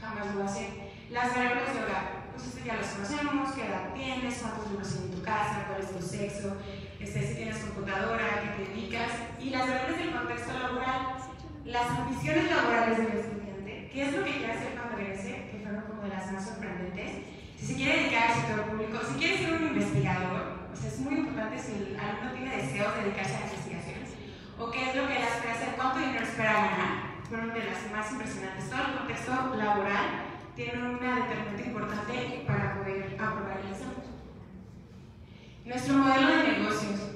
Jamás lo va a ser. Las variables de hogar, pues esto ya las conocemos, qué edad tienes, cuántos libros en tu casa, cuál es tu sexo, este, si tienes computadora, qué te dedicas, y las variables del contexto laboral, las ambiciones laborales del estudiante, qué es lo que quiere hacer cuando regrese, que fueron como de las más sorprendentes, si se quiere dedicar al sector público, si quiere ser un investigador, sea, es muy importante si el alumno tiene deseos de dedicarse a la investigación, o qué es lo que él espera hacer, cuánto dinero espera ganar, fueron de las más impresionantes. Todo el contexto laboral tiene una determinante importante para poder aprobar el examen. Nuestro modelo de negocios.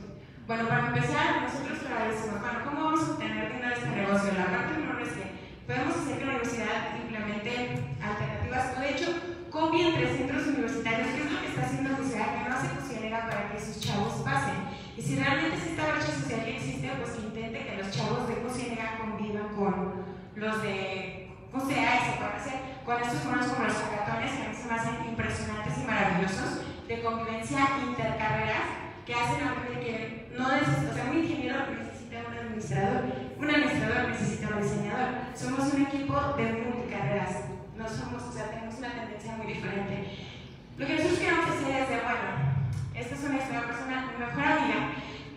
Bueno, para empezar, nosotros decimos, bueno, ¿cómo vamos a obtener dinero de este negocio? La parte número es que podemos hacer que la universidad implemente alternativas, de hecho, copie entre centros universitarios, que es lo que está haciendo la universidad, que no hace fusionera para que sus chavos pasen. Y si realmente es esta brecha social que existe, pues que intente que los chavos de Fusionera convivan con los de UCA y se hacer con estos monos como los hackatones, que a mí se me hacen impresionantes y maravillosos, de convivencia intercarreras, que hacen a que no necesita, o sea, un ingeniero necesita un administrador, un administrador necesita un diseñador. Somos un equipo de multicarreras, no somos, o sea, tenemos una tendencia muy diferente. Lo que nosotros queremos hacer es de, bueno, esta es una historia personal, mi mejor amiga.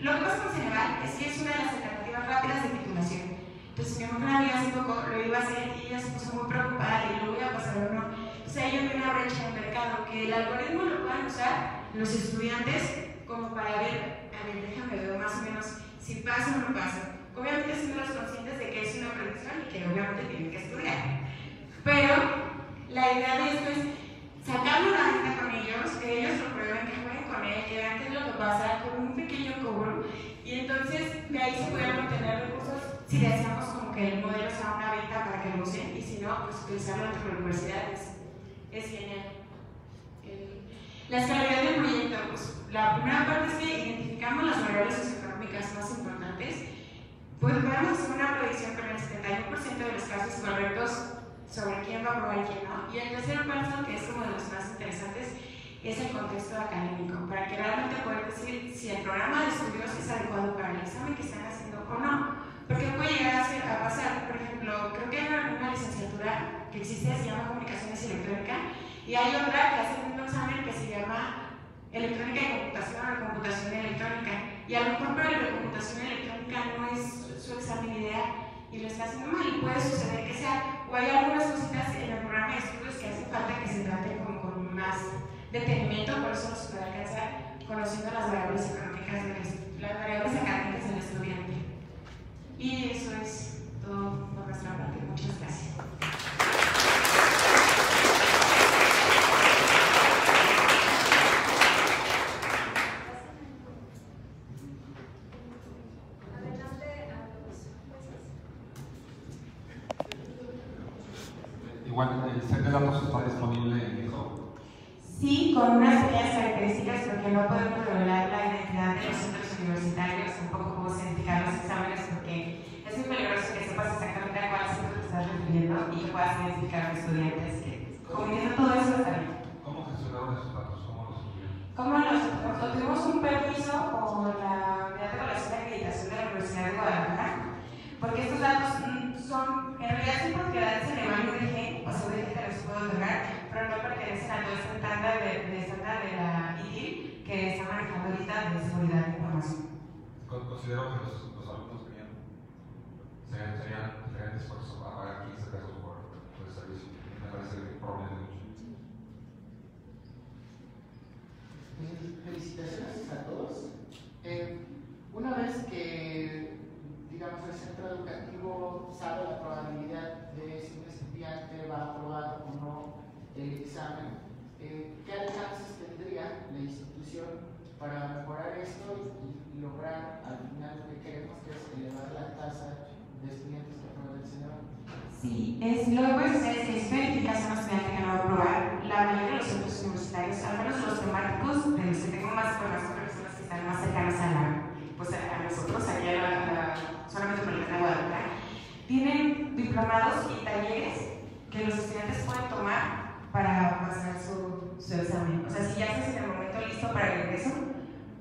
Lo que pasa con Ceneval es que es una de las alternativas rápidas de titulación. Entonces mi mejor amiga hace poco lo iba a hacer y ella se puso muy preocupada y lo voy a pasar o no. Entonces yo vi una brecha en el mercado, que el algoritmo lo puedan usar los estudiantes como para ver, a ver, déjame ver más o menos si pasa o no pasa. Obviamente siendo los conscientes de que es una predicción y que obviamente tienen que estudiar. Pero la idea de esto es sacarlo la gente con ellos, que ellos lo prueben, que jueguen con él, que vean qué es lo que pasa un pequeño cobro y entonces de ahí se pudieran obtener recursos si deseamos como que el modelo sea una venta para que lo usen y si no, pues utilizarlo entre las universidades. Es genial. La escalabilidad del proyecto, pues la primera parte es que identificamos las variables socioeconómicas más importantes, pues podemos hacer una predicción con el 71% de los casos correctos sobre quién va a aprobar y quién no. Y el tercer paso, que es como de los más interesantes, es el contexto académico, para que realmente poder decir si el programa de estudios es adecuado para el examen que están haciendo o no. Porque puede llegar a, ser, a pasar, por ejemplo, creo que hay una, licenciatura que existe, se llama Comunicaciones Electrónica, y hay otra que hace un examen que se llama Electrónica y Computación o Computación Electrónica. Y a lo mejor para la computación electrónica no es su examen idea y lo está haciendo mal. Y puede suceder que sea, o hay algunas cositas en el programa de estudios que hace falta que se trate como con más detenimiento, por eso no se puede alcanzar conociendo las variables económicas, de las variables académicas del estudiante. Y eso es todo por nuestra parte. Muchas gracias. Igual, ¿el set de datos está disponible en GitHub? Sí, con unas pequeñas características porque no podemos revelar la identidad de los centros universitarios, un poco cómo se identificar los exámenes, porque es muy peligroso que sepas exactamente a cuál centro te estás refiriendo y puedas identificar a los estudiantes. Que, combinando todo eso está bien. ¿Cómo gestionaron esos datos? ¿Cómo los subieron? ¿Cómo los obtuvimos un permiso con la Unidad de Evaluación de Acreditación de la Universidad de Guadalajara? Porque estos datos son, en realidad son propiedades en el UDG, o sea, UDG te los puedo otorgar, pero no pertenecen a toda esta estándar de, de, estándar de la ITIL que está manejando ahorita de seguridad de información. Considero que los, los alumnos serían, serían, serían, serían dispuestos a pagar 15 pesos por, por el servicio. Me parece que promedio mucho. Felicitaciones a todos. Eh, una vez que digamos, el centro educativo sabe la probabilidad de si un estudiante va a aprobar o no el examen, eh, ¿qué alcances tendría la institución para mejorar esto y, lograr al final lo que queremos, que es elevar la tasa de estudiantes que aprueban el señor? Sí, es, lo que puede ser es a un estudiante que no va a aprobar. La mayoría de los centros universitarios, al menos los temáticos, de los que tengo más información, son los que están más cercanos a la pues a, nosotros, aquí a la, la zona metropolitana de Guadalajara, tienen diplomados y talleres que los estudiantes pueden tomar para pasar su, su examen. O sea, si ya estás en el momento listo para el regreso,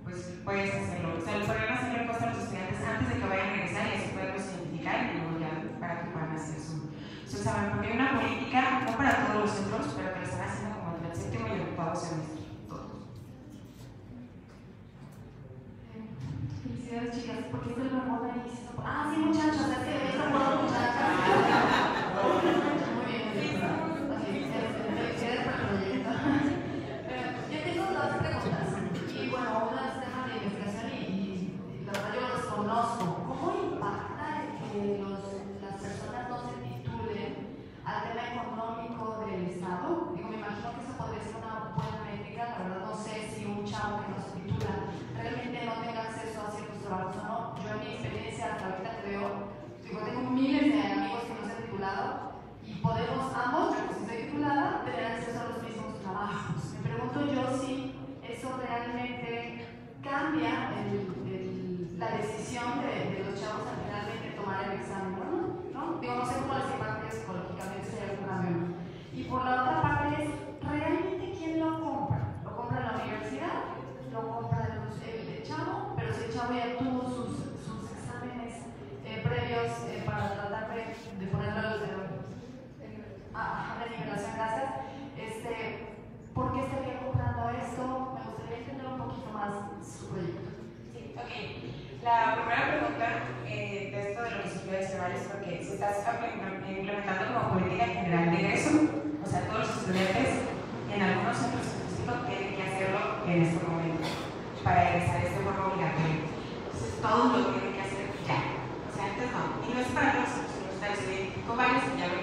pues puedes hacerlo. O sea, el programa se le a los estudiantes antes de que vayan a regresar y así podemos identificar y luego ya para que puedan hacer su, su examen. Porque hay una política, no para todos los centros, pero que lo están haciendo como entre el séptimo y el octavo semestre. Felicidades chicas, porque esto es moda y Ah, sí muchachos, es que eso moda muchachas. La primera pregunta eh, de esto de los municipios adicionales, porque se está implementando como política general de ingreso, o sea, todos los estudiantes en algunos centros turísticos tienen que hacerlo en este momento para egresar este forma obligatorio. Entonces, todos lo tienen que hacer ya, o sea, antes no. Y no es para los universitarios, hay varios que ya lo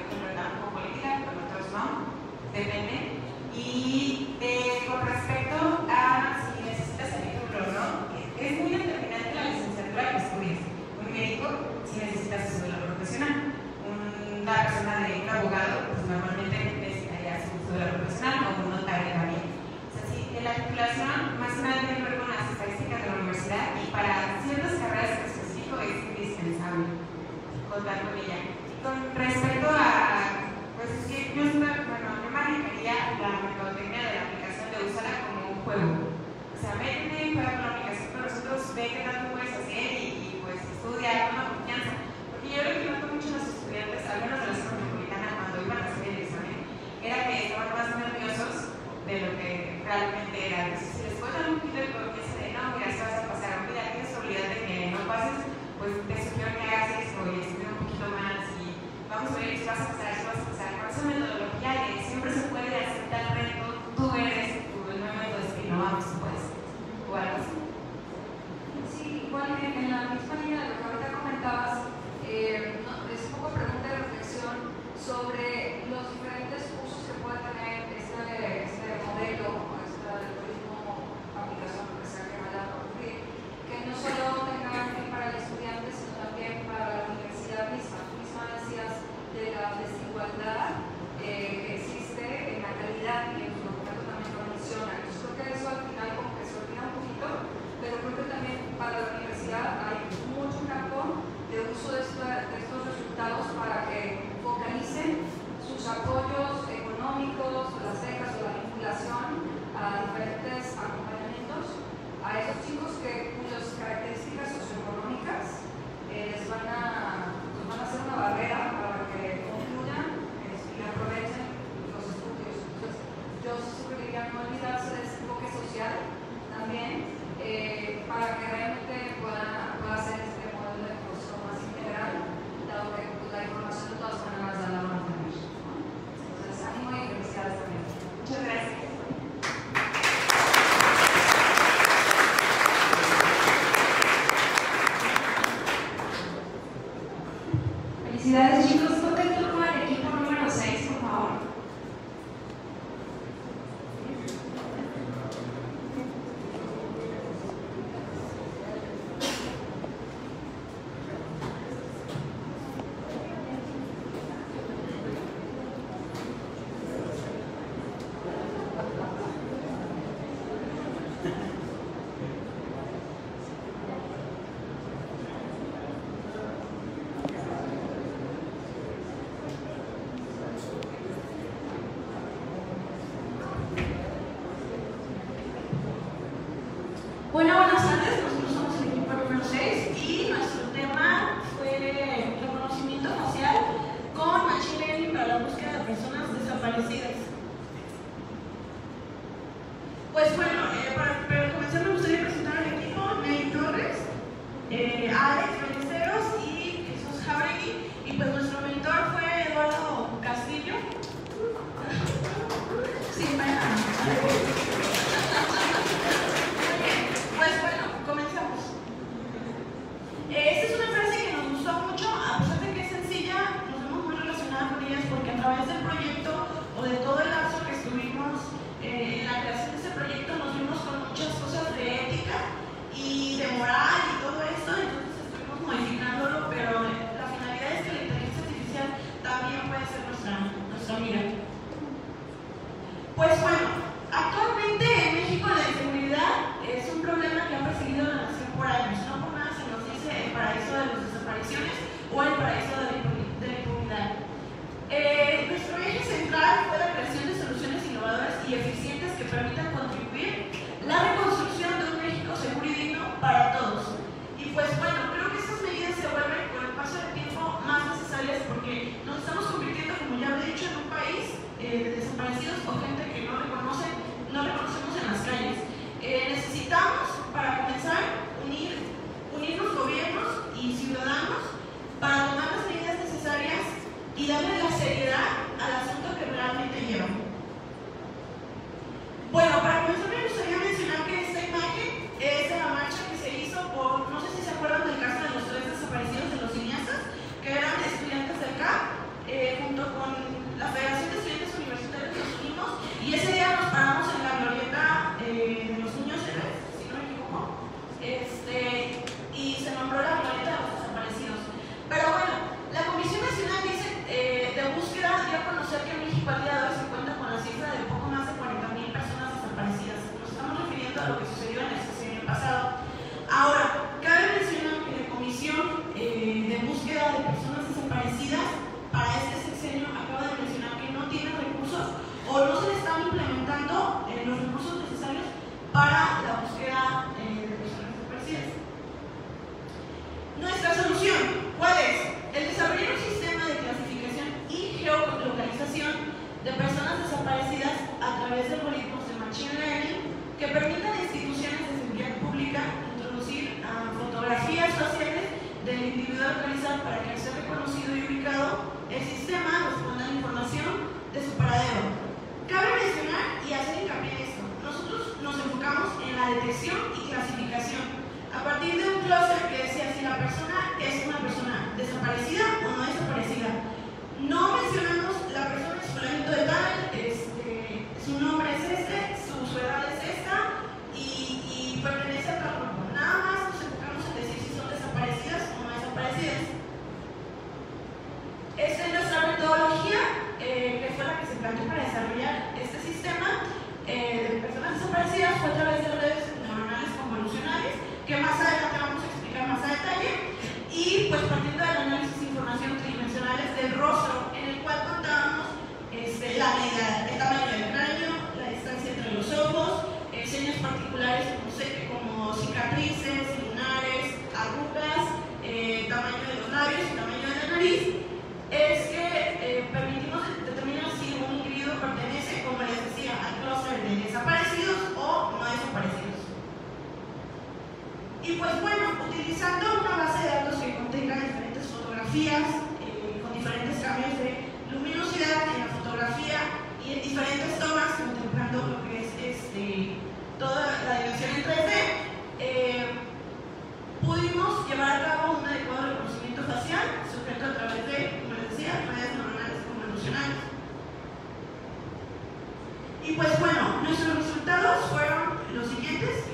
Y pues bueno, nuestros resultados fueron los siguientes.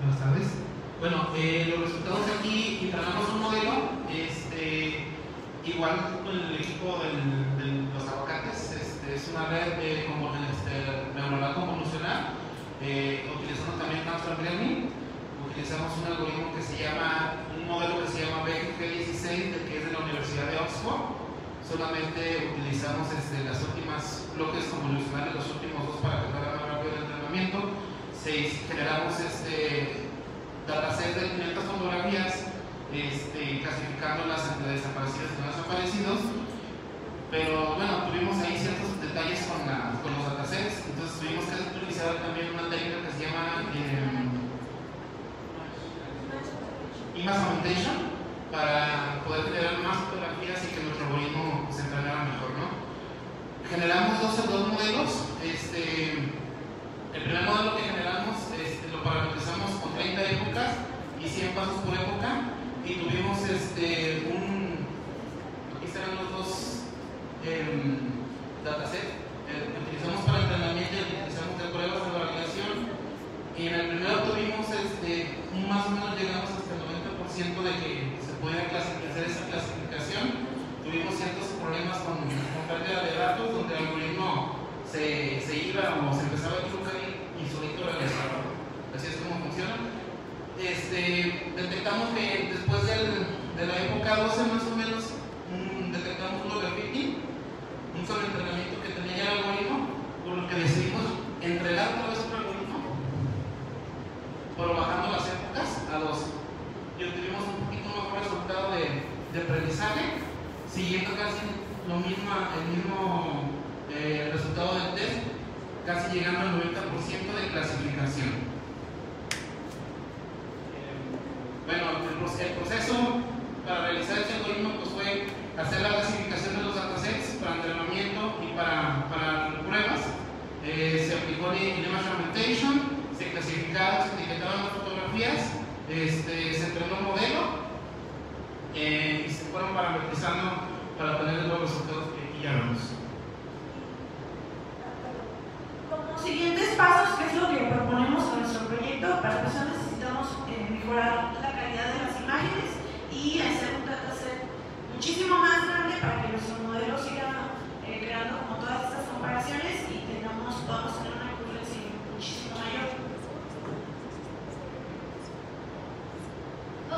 Buenas tardes. Bueno, eh, los resultados aquí instalamos un modelo, este, igual con el equipo de los aguacates, este, es una red de como, este, convolucional, eh, utilizando también Transfer Learning, utilizamos un algoritmo que se llama, un modelo que se llama BGG16, que es de la Universidad de Oxford, solamente utilizamos este, las últimas bloques convolucionales, los últimos dos para fuera más rápido el entrenamiento, seis, generamos este dataset de 500 fotografías este, clasificándolas entre desaparecidos y no desaparecidos. Pero bueno, tuvimos ahí ciertos detalles con, la, con los datasets. Entonces tuvimos que utilizar también una técnica que se llama eh, image augmentation para poder generar más fotografías y que nuestro algoritmo se entrenara mejor ¿no? generamos dos, modelos este, el primer modelo que generamos este, lo parametrizamos con 30 épocas y 100 pasos por época y tuvimos este, un, aquí están los dos eh, datasets eh, utilizamos para entrenamiento y utilizamos de pruebas de validación y en el primero tuvimos este, más o menos llegamos hasta el 90% de que pudiera hacer esa clasificación tuvimos ciertos problemas con, con pérdida de datos donde el algoritmo se, iba o se empezaba a equivocar y solito regresaba. Así es como funciona. Este, detectamos que después de la época 12 más o menos, un, detectamos un overfitting, un sobreentrenamiento que tenía el algoritmo, por lo que decidimos entregar otra vez otro algoritmo, pero bajando las épocas a 12. Y obtuvimos un poquito mejor resultado de, de aprendizaje, siguiendo casi lo mismo, el mismo eh, resultado del test, casi llegando al 90% de clasificación. Bueno, el, proceso para realizar este algoritmo pues, fue hacer la clasificación de los datasets para entrenamiento y para, para pruebas. Eh, se aplicó el image augmentation, se clasificaron, se etiquetaban las fotografías, este, se entrenó un modelo eh, y se fueron parametrizando para tener los resultados que ya vemos. Como siguientes pasos, ¿qué es lo que proponemos en nuestro proyecto? Para eso necesitamos eh, mejorar la calidad de las imágenes y hacer un dataset muchísimo más grande para que nuestro modelo siga eh, creando como todas estas comparaciones y tengamos, podamos tener una conclusión muchísimo mayor.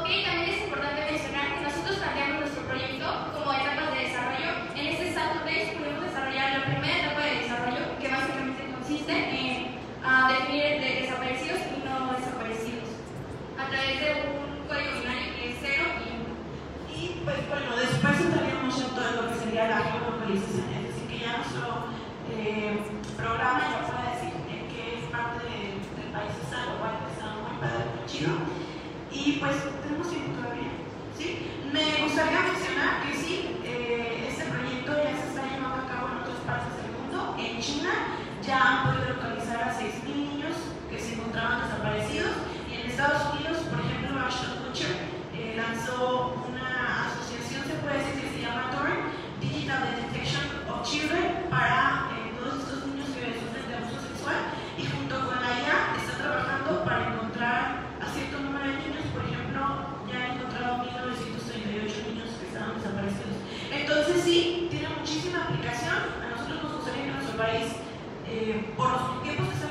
también es importante mencionar que nosotros planteamos nuestro proyecto como etapas de desarrollo. En este salto 3 podemos desarrollar la primera etapa de desarrollo, que básicamente consiste en ah, definir de desaparecidos y no desaparecidos, a través de un código binario que es cero y uno. Y pues bueno, después entraríamos en todo lo que sería la geolocalización, es decir, que ya nuestro eh, programa ya va a decir en qué parte del país está, lo cual está muy padre, chido. ¿Sí? Y pues tenemos tiempo todavía. ¿sí? Me gustaría mencionar que sí, eh, este proyecto ya se está llevando a cabo en otras partes del mundo. En China ya han podido localizar a 6.000 niños que se encontraban desaparecidos. Y en Estados Unidos, por ejemplo, Ashton Kutcher eh, lanzó una asociación, se puede decir, que se llama Torrent, Digital Detection of Children, para eh, todos estos niños que sufren de abuso sexual país eh, por los tiempos que se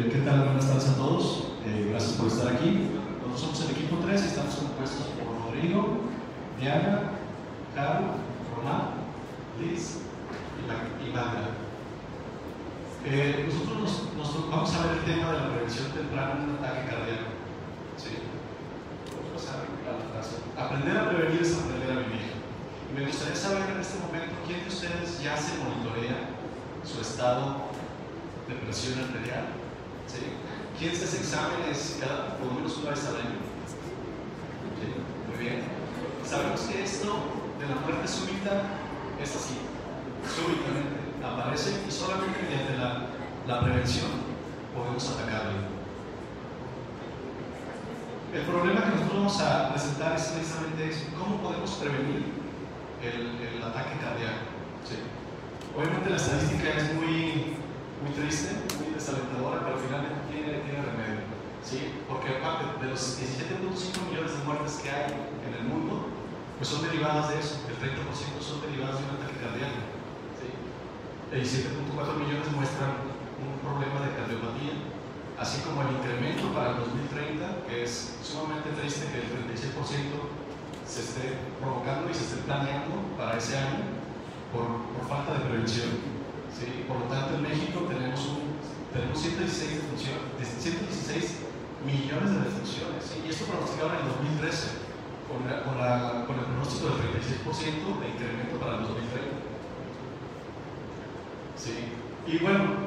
¿qué tal? Buenas tardes. podemos atacarlo. El problema que nosotros vamos a presentar es precisamente eso, cómo podemos prevenir el, el ataque cardíaco. Obviamente la estadística es muy, muy triste, muy desalentadora, pero finalmente tiene, tiene remedio. ¿sí? Porque aparte de los 17.5 millones de muertes que hay en el mundo, pues son derivadas de eso, el 30% son derivadas de un ataque cardíaco. ¿sí? Millones muestran un problema de cardiopatía, así como el incremento para el 2030, que es sumamente triste que el 36% se esté provocando y se esté planeando para ese año por, por falta de prevención. ¿sí? Por lo tanto, en México tenemos, un, tenemos 116, 116 millones de defunciones, ¿sí? y esto pronosticaron en el 2013. Con, la, con, la, con, el pronóstico del 36% de incremento para el 2030. ¿Sí? Y bueno,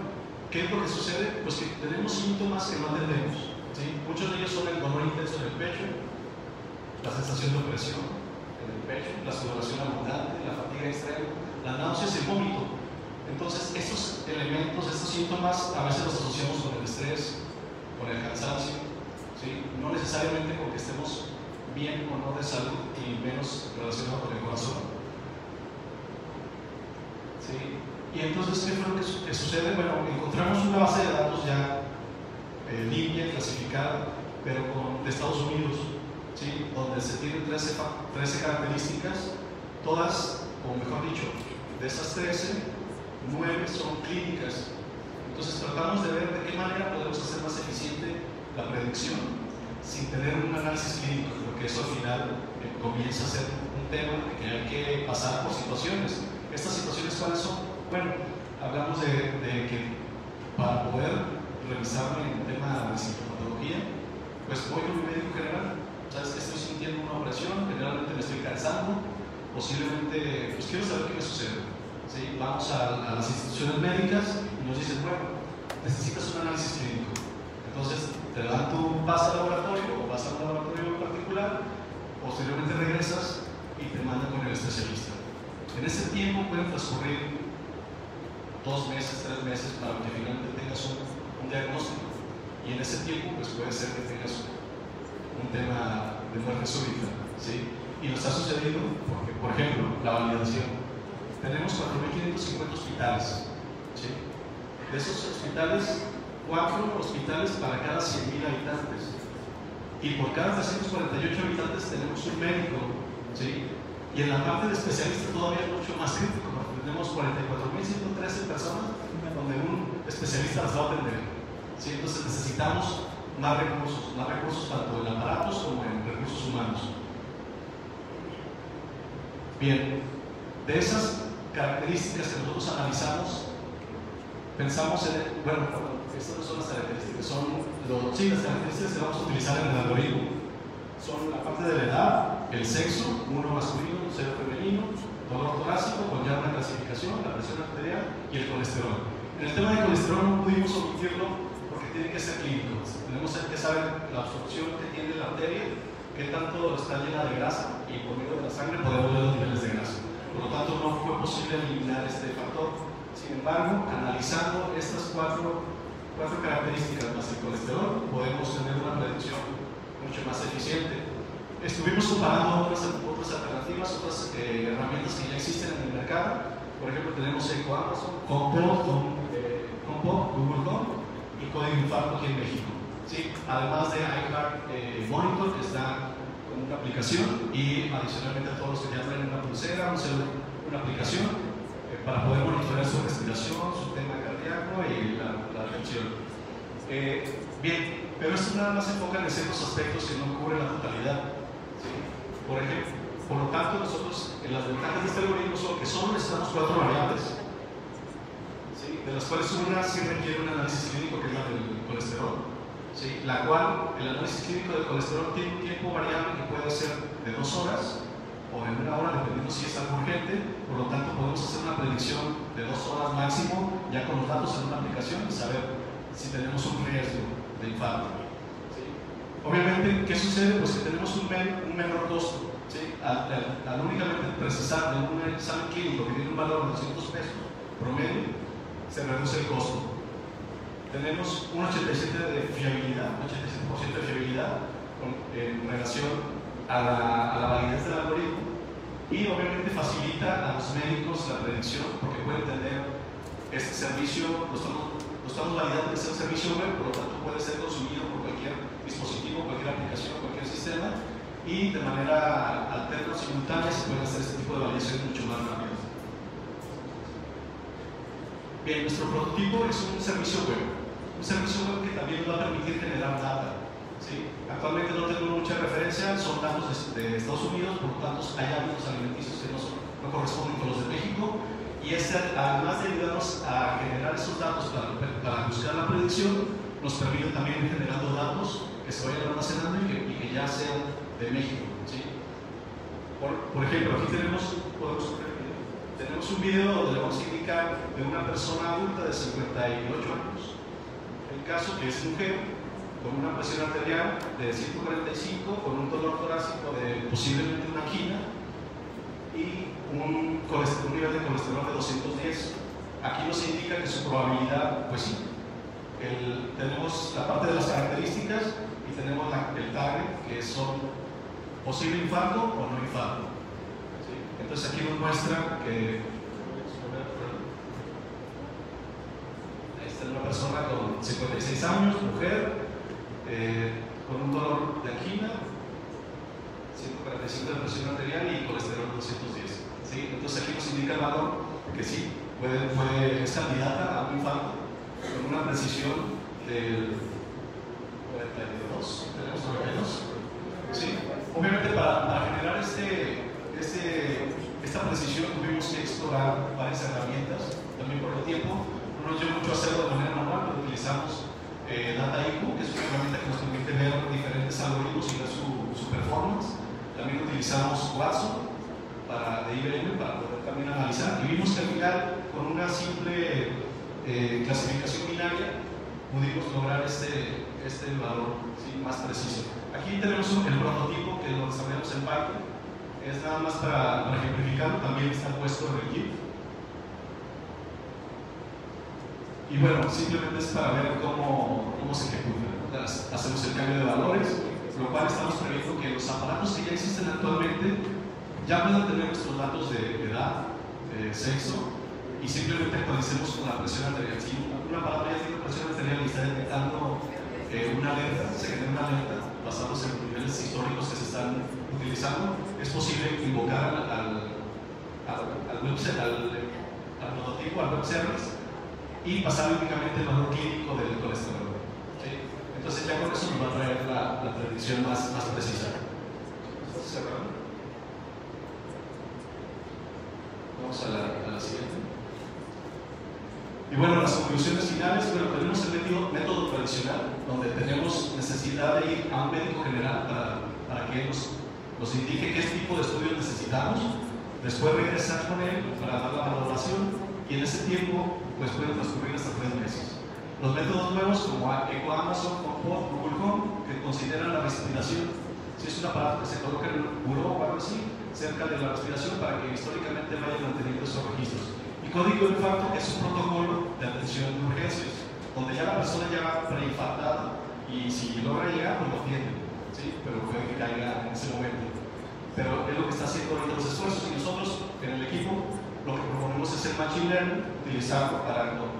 ¿Qué es lo que sucede? Pues que tenemos síntomas que no atendemos. ¿sí? Muchos de ellos son el dolor intenso en el pecho, la sensación de opresión en el pecho, la sudoración abundante, la fatiga extrema, las náuseas y el vómito. Entonces, estos elementos, estos síntomas, a veces los asociamos con el estrés, con el cansancio, ¿sí? no necesariamente porque estemos bien o no de salud y menos relacionado con el corazón. ¿Sí? Entonces, ¿qué fue lo que, su- que sucede? Bueno, encontramos una base de datos ya eh, limpia, clasificada, pero de Estados Unidos, ¿sí? donde se tienen 13, fa- 13 características, todas, o mejor dicho, de esas 13, 9 son clínicas. Entonces tratamos de ver de qué manera podemos hacer más eficiente la predicción sin tener un análisis clínico, porque eso al final eh, comienza a ser un tema que hay que pasar por situaciones. ¿Estas situaciones cuáles son? Bueno, hablamos de, que para poder revisarme en tema de sintomatología, pues voy con mi médico general, sabes que estoy sintiendo una operación, generalmente me estoy cansando, posiblemente, pues quiero saber qué me sucede. Vamos a, las instituciones médicas y nos dicen, bueno, necesitas un análisis clínico. Entonces te dan tu pase al laboratorio o vas a un laboratorio particular, posteriormente regresas y te mandan con el especialista. En ese tiempo pueden transcurrir dos meses, tres meses para que finalmente tengas un, diagnóstico. Y en ese tiempo, pues puede ser que tengas un tema de muerte súbita. ¿sí? Y nos ha sucedido porque, por ejemplo, la validación. Tenemos 4.550 hospitales. ¿sí? De esos hospitales, cuatro hospitales para cada 100.000 habitantes. Y por cada 348 habitantes tenemos un médico. ¿sí? Y en la parte de especialista todavía es mucho más crítico, tenemos 44.113 personas donde un especialista las va a atender. ¿sí? Entonces necesitamos más recursos, más recursos tanto en aparatos como en recursos humanos. Bien, de esas características que nosotros analizamos, pensamos en, bueno, estas no son las características, son los, sí, las características que vamos a utilizar en el algoritmo. Son la parte de la edad, el sexo, uno masculino, cero femenino, dolor torácico, con ya una clasificación, la presión arterial y el colesterol. En el tema de colesterol no pudimos omitirlo porque tiene que ser clínico. Tenemos que saber la absorción que tiene la arteria, qué tanto está llena de grasa y por medio de la sangre podemos ver los niveles de grasa. Por lo tanto, no fue posible eliminar este factor. Sin embargo, analizando estas cuatro, cuatro características más el colesterol, podemos tener una predicción mucho más eficiente. Estuvimos comparando otras, otras alternativas, otras eh, herramientas que ya existen en el mercado. Por ejemplo, tenemos Eco Amazon, Compo, eh, Google Home y Código Infarto aquí en México. ¿sí? Además de iHeart eh, Monitor, que está con una aplicación, y adicionalmente a todos los que ya traen una pulsera, un celu- una aplicación eh, para poder monitorear su respiración, su tema cardíaco y la, la atención. Eh, bien, pero esto nada más se enfoca en ciertos aspectos que no cubren la totalidad. Por ejemplo, por lo tanto, nosotros en las ventajas de este algoritmo son que solo necesitamos cuatro variables, de las cuales una sí requiere un análisis clínico, que es la del colesterol, la cual el análisis clínico del colesterol tiene un tiempo variable que puede ser de dos horas o de una hora, dependiendo si es algo urgente, por lo tanto podemos hacer una predicción de dos horas máximo, ya con los datos en una aplicación y saber si tenemos un riesgo de infarto. Obviamente, ¿qué sucede? Pues que tenemos un, un menor costo. Al, al- únicamente precisar de un examen clínico que tiene un valor de 200 pesos promedio, se reduce el costo. Tenemos un 87% de fiabilidad, un 87% de fiabilidad con- en relación a la, a validez del algoritmo y obviamente facilita a los médicos la predicción porque pueden tener este servicio, lo estamos, lo estamos validando sea un servicio web, por lo tanto puede ser consumido por cualquier dispositivo, cualquier aplicación, cualquier sistema y de manera alterna o simultánea se pueden hacer este tipo de validaciones mucho más rápidas. Bien, nuestro prototipo es un servicio web, un servicio web que también nos va a permitir generar data. ¿sí? Actualmente no tengo mucha referencia, son datos de Estados Unidos, por lo tanto hay hábitos alimenticios que no, son- no corresponden con los de México y este, además de ayudarnos a generar esos datos para, para buscar la predicción, nos permite también ir generando datos que se vayan almacenando y que, y que ya sean de México. ¿sí? Por, por ejemplo, aquí tenemos, podemos tenemos un video donde le vamos a indicar de una persona adulta de 58 años, el caso que es mujer, con una presión arterial de 145, con un dolor torácico de posiblemente una angina y un, un nivel de colesterol de 210. Aquí nos indica que su probabilidad, pues sí, el- tenemos la parte de las características y tenemos la- el target, que son posible infarto o no infarto. Entonces aquí nos muestra que ser una persona con 56 años, mujer, eh, con un dolor de angina, 145 de presión arterial y colesterol 210. ¿sí? Entonces aquí nos indica el valor que sí, puede, puede, es candidata a un infarto con una precisión del 42, tenemos 92. ¿sí? Obviamente para, generar este, esta precisión tuvimos que explorar varias herramientas, también por el tiempo. No nos dio mucho hacerlo de manera manual, pero utilizamos eh, Data IQ, que es una herramienta que nos permite ver diferentes algoritmos y ver su, su performance. También utilizamos Watson para, de IBM para poder también analizar. Y vimos que al final, con una simple eh, clasificación binaria, pudimos lograr este, este valor más preciso. Aquí tenemos el prototipo que lo desarrollamos en Python. Es nada más para, para ejemplificarlo, también está puesto en el kit. Y bueno, simplemente es para ver cómo, cómo se ejecuta. Hacemos el cambio de valores, lo cual estamos previendo que los aparatos que ya existen actualmente ya puedan tener nuestros datos de edad, de sexo, y simplemente actualicemos con la presión arterial. Si un aparato ya tiene presión arterial y está detectando eh, una alerta, se genera una alerta basados en los niveles históricos que se están utilizando, es posible invocar al, al, al, al prototipo, al web service, y pasar únicamente el valor clínico del colesterol. Entonces ya con eso nos va a traer la, predicción más, más precisa. Vamos a la, siguiente. Y bueno, las conclusiones finales, bueno, tenemos el método, tradicional, donde tenemos necesidad de ir a un médico general para, para que nos, nos indique qué tipo de estudios necesitamos, después regresar con él para dar la valoración y en ese tiempo pues pueden transcurrir hasta tres meses. Los métodos nuevos como Eco Amazon, Comport, Google Home, que consideran la respiración, si es un aparato que se coloca en un buró o algo así, cerca de la respiración para que históricamente vayan manteniendo esos registros. Código de infarto es un protocolo de atención de urgencias, donde ya la persona ya va preinfartada y si logra llegar, pues lo tiene, ¿sí? pero puede que caiga en ese momento. Pero es lo que está haciendo ahorita los esfuerzos y nosotros en el equipo lo que proponemos es el Machine Learning, utilizarlo para con,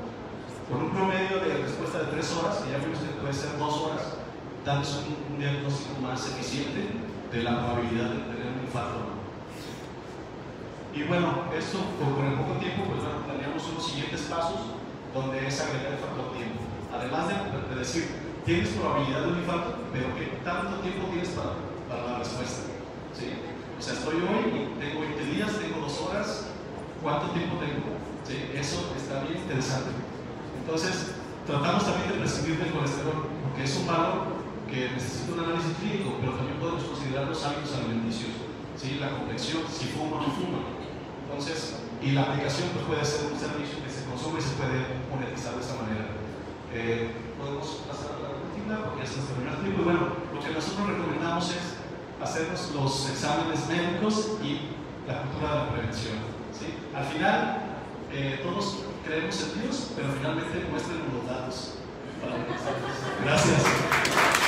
con un promedio de respuesta de 3 horas, que ya vimos que puede ser 2 horas, dándonos un, un, diagnóstico más eficiente de la probabilidad de tener un infarto. Y bueno, esto por el poco tiempo, pues bueno, planeamos unos siguientes pasos donde es agregar el factor tiempo. Además de, de decir, tienes probabilidad de un infarto, pero ¿qué tanto tiempo tienes para, para la respuesta? ¿Sí? O sea, estoy hoy tengo 20 días, tengo 2 horas, ¿Cuánto tiempo tengo? ¿Sí? Eso está bien interesante. Entonces, tratamos también de prescindir del colesterol, porque es un valor que necesita un análisis clínico, pero también podemos considerar los hábitos alimenticios, ¿sí? la complexión, si fuma o no fuma. Entonces, y la aplicación pues, puede ser un servicio que se consume y se puede monetizar de esta manera. Eh, Podemos pasar a la última, porque ya se nos terminó el tiempo. Y bueno, lo que nosotros recomendamos es hacernos los exámenes médicos y la cultura de la prevención. ¿sí? Al final, eh, todos creemos en Dios, pero finalmente muestren los datos. Gracias.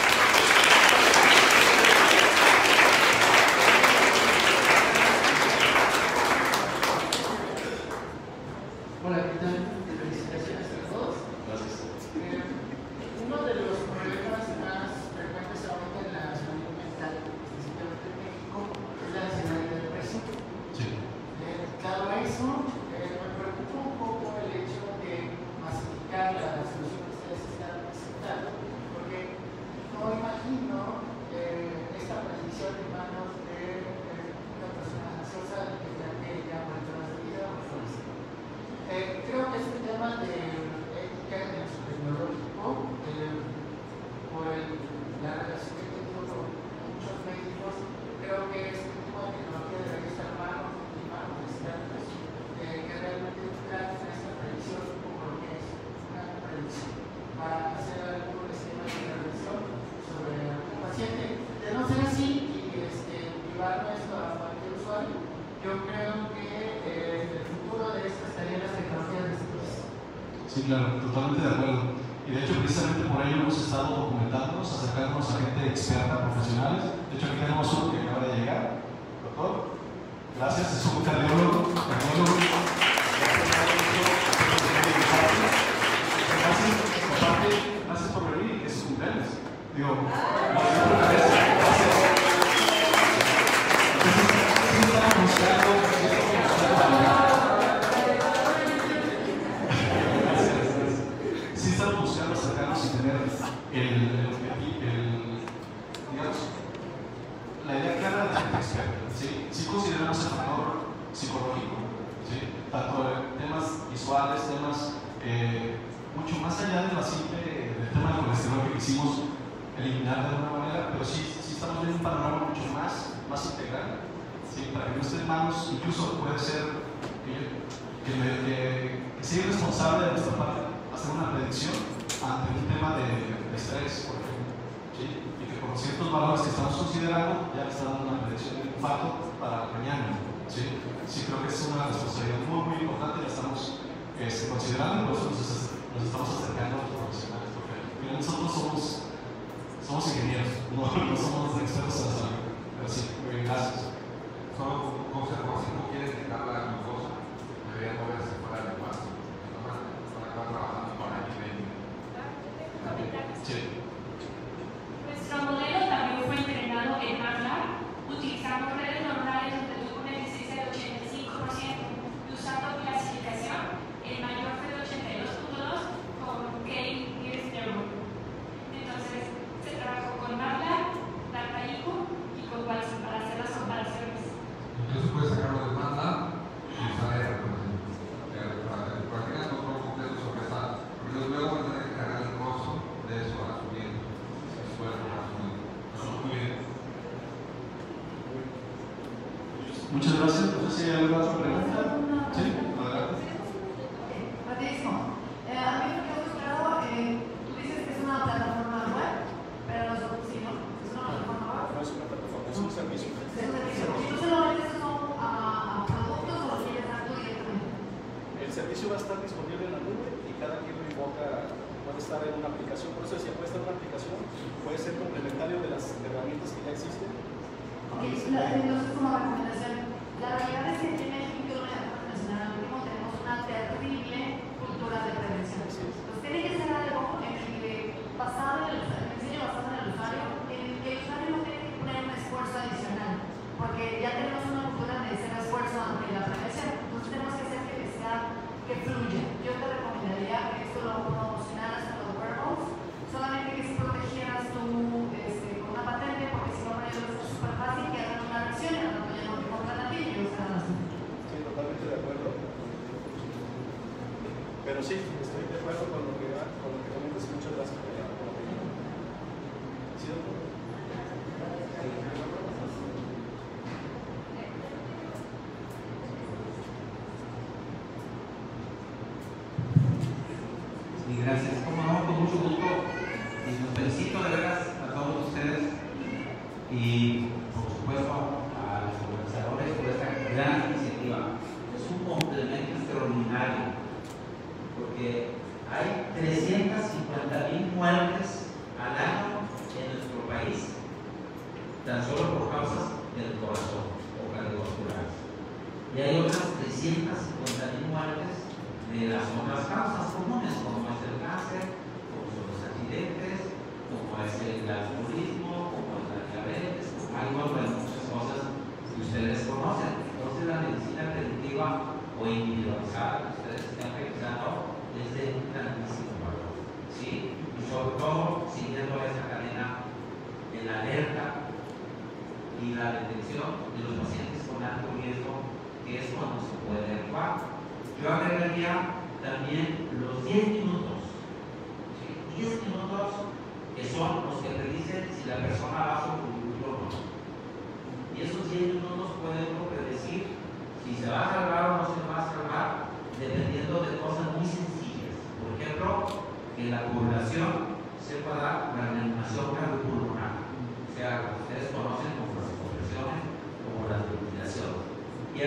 de alguna manera, pero sí, sí estamos viendo un panorama mucho más, más integral, ¿sí? para que no estén manos, incluso puede ser que, que, que, que sea irresponsable de nuestra parte hacer una predicción ante un tema de, de estrés, por ejemplo, ¿sí? y que con ciertos valores que estamos considerando ya le está dando una predicción de impacto para mañana. ¿sí? sí, creo que es una responsabilidad muy, muy importante, la estamos eh, considerando, por eso nos, estamos acercando a los profesionales, porque nosotros somos somos ingenieros, no, no somos expertos en salud, pero sí, muy gracias. Solo un consejo, si no quieres quitar la glucosa, deberías moverse fuera del paso, para acabar trabajando para el nivel. Sí.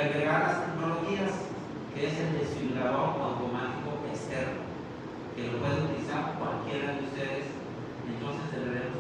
agregar las tecnologías, que es el desfibrilador automático externo, que lo puede utilizar cualquiera de ustedes. Entonces deberemos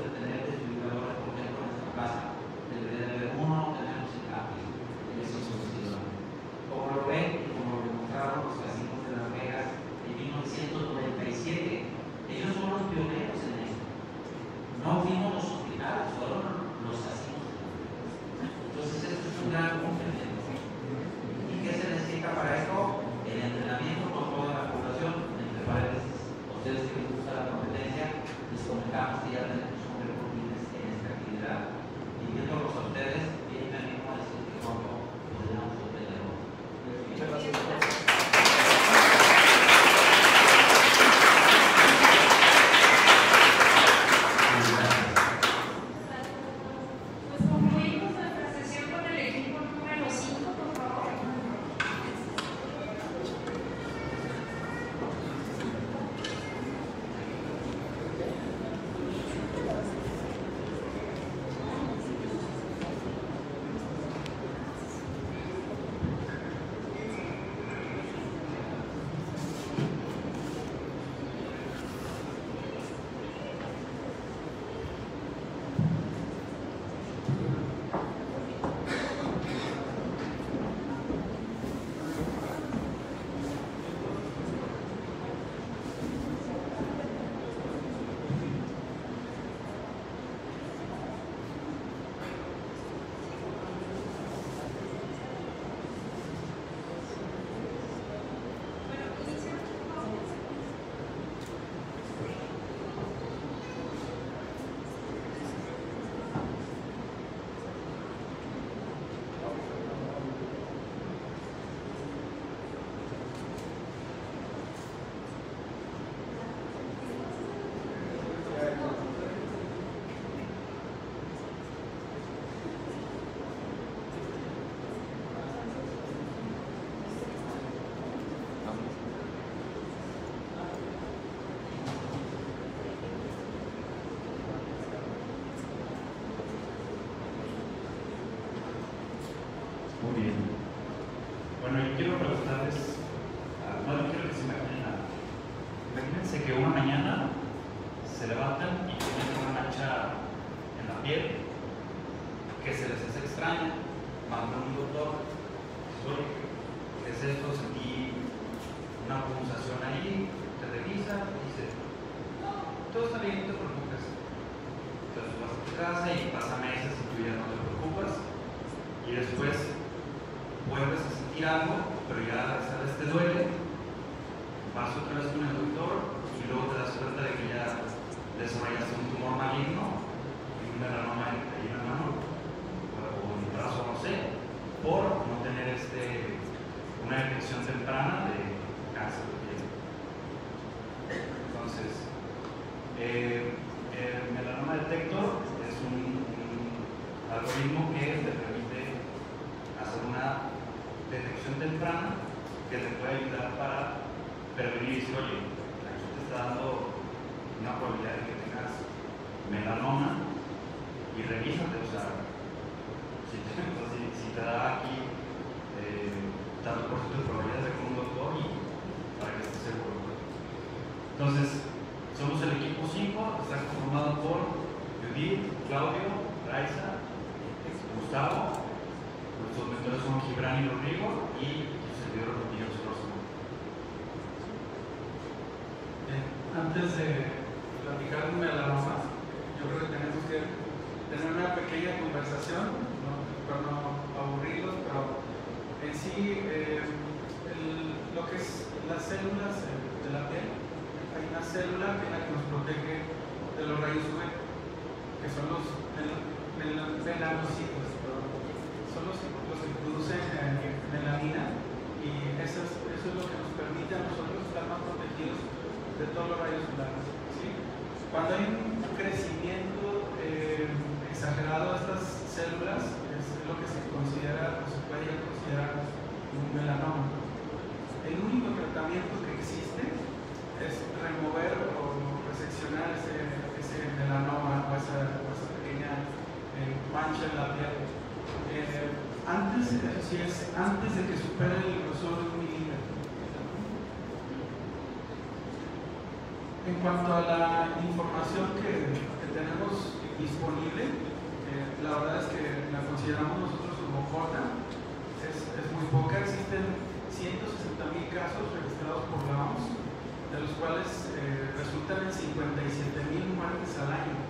y Rodrigo y su servidor Rodrigo Sorosmo. Bien, Antes de platicar un melanoma, yo creo que tenemos que tener una pequeña conversación, no, para no aburrirlos, pero en sí, eh, el- lo que es las células eh, de la piel, hay una célula que es la que nos protege de los rayos UV, que son los mel- mel- melanocitos. Son los, que- producen eh, melanina y eso es, eso es lo que nos permite a nosotros estar más protegidos de todos los rayos solares. Cuando hay un crecimiento eh, exagerado de estas células, es lo que se considera, o se puede considerar un melanoma. El único tratamiento que existe es remover o reseccionar ese, melanoma o esa, o esa pequeña eh, mancha en la piel. Sí es antes de que supere el grosor de un milímetro. En cuanto a la información que, tenemos disponible, eh, la verdad es que la consideramos nosotros como corta, es, muy poca. Existen 160 mil casos registrados por la OMS, de los cuales eh, resultan en 57 mil muertes al año.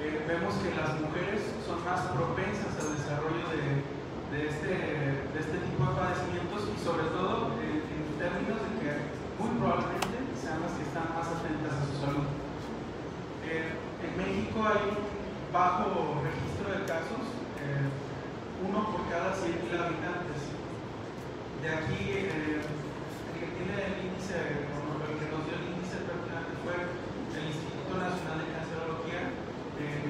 Eh, vemos que las mujeres son más propensas al desarrollo de, este, este, tipo de padecimientos y sobre todo eh, en términos de que muy probablemente sean las que están más atentas a su salud. Eh, en México hay bajo registro de casos, eh, uno por cada 100.000 habitantes. De aquí, el que tiene el índice, el que nos dio el índice fue el Instituto Nacional de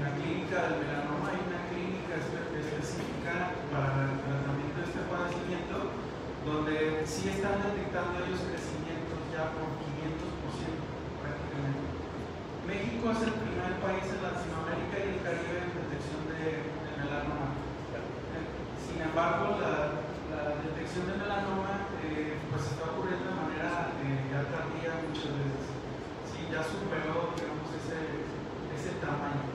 en la clínica del melanoma hay una clínica específica para el tratamiento de este padecimiento, donde sí están detectando ellos crecimientos ya por 500% prácticamente. México es el primer país en Latinoamérica y el Caribe en detección de, melanoma. Sin embargo, la, detección de melanoma eh, pues está ocurriendo de manera eh, ya tardía muchas veces. Sí, ya superó, digamos, ese, ese tamaño.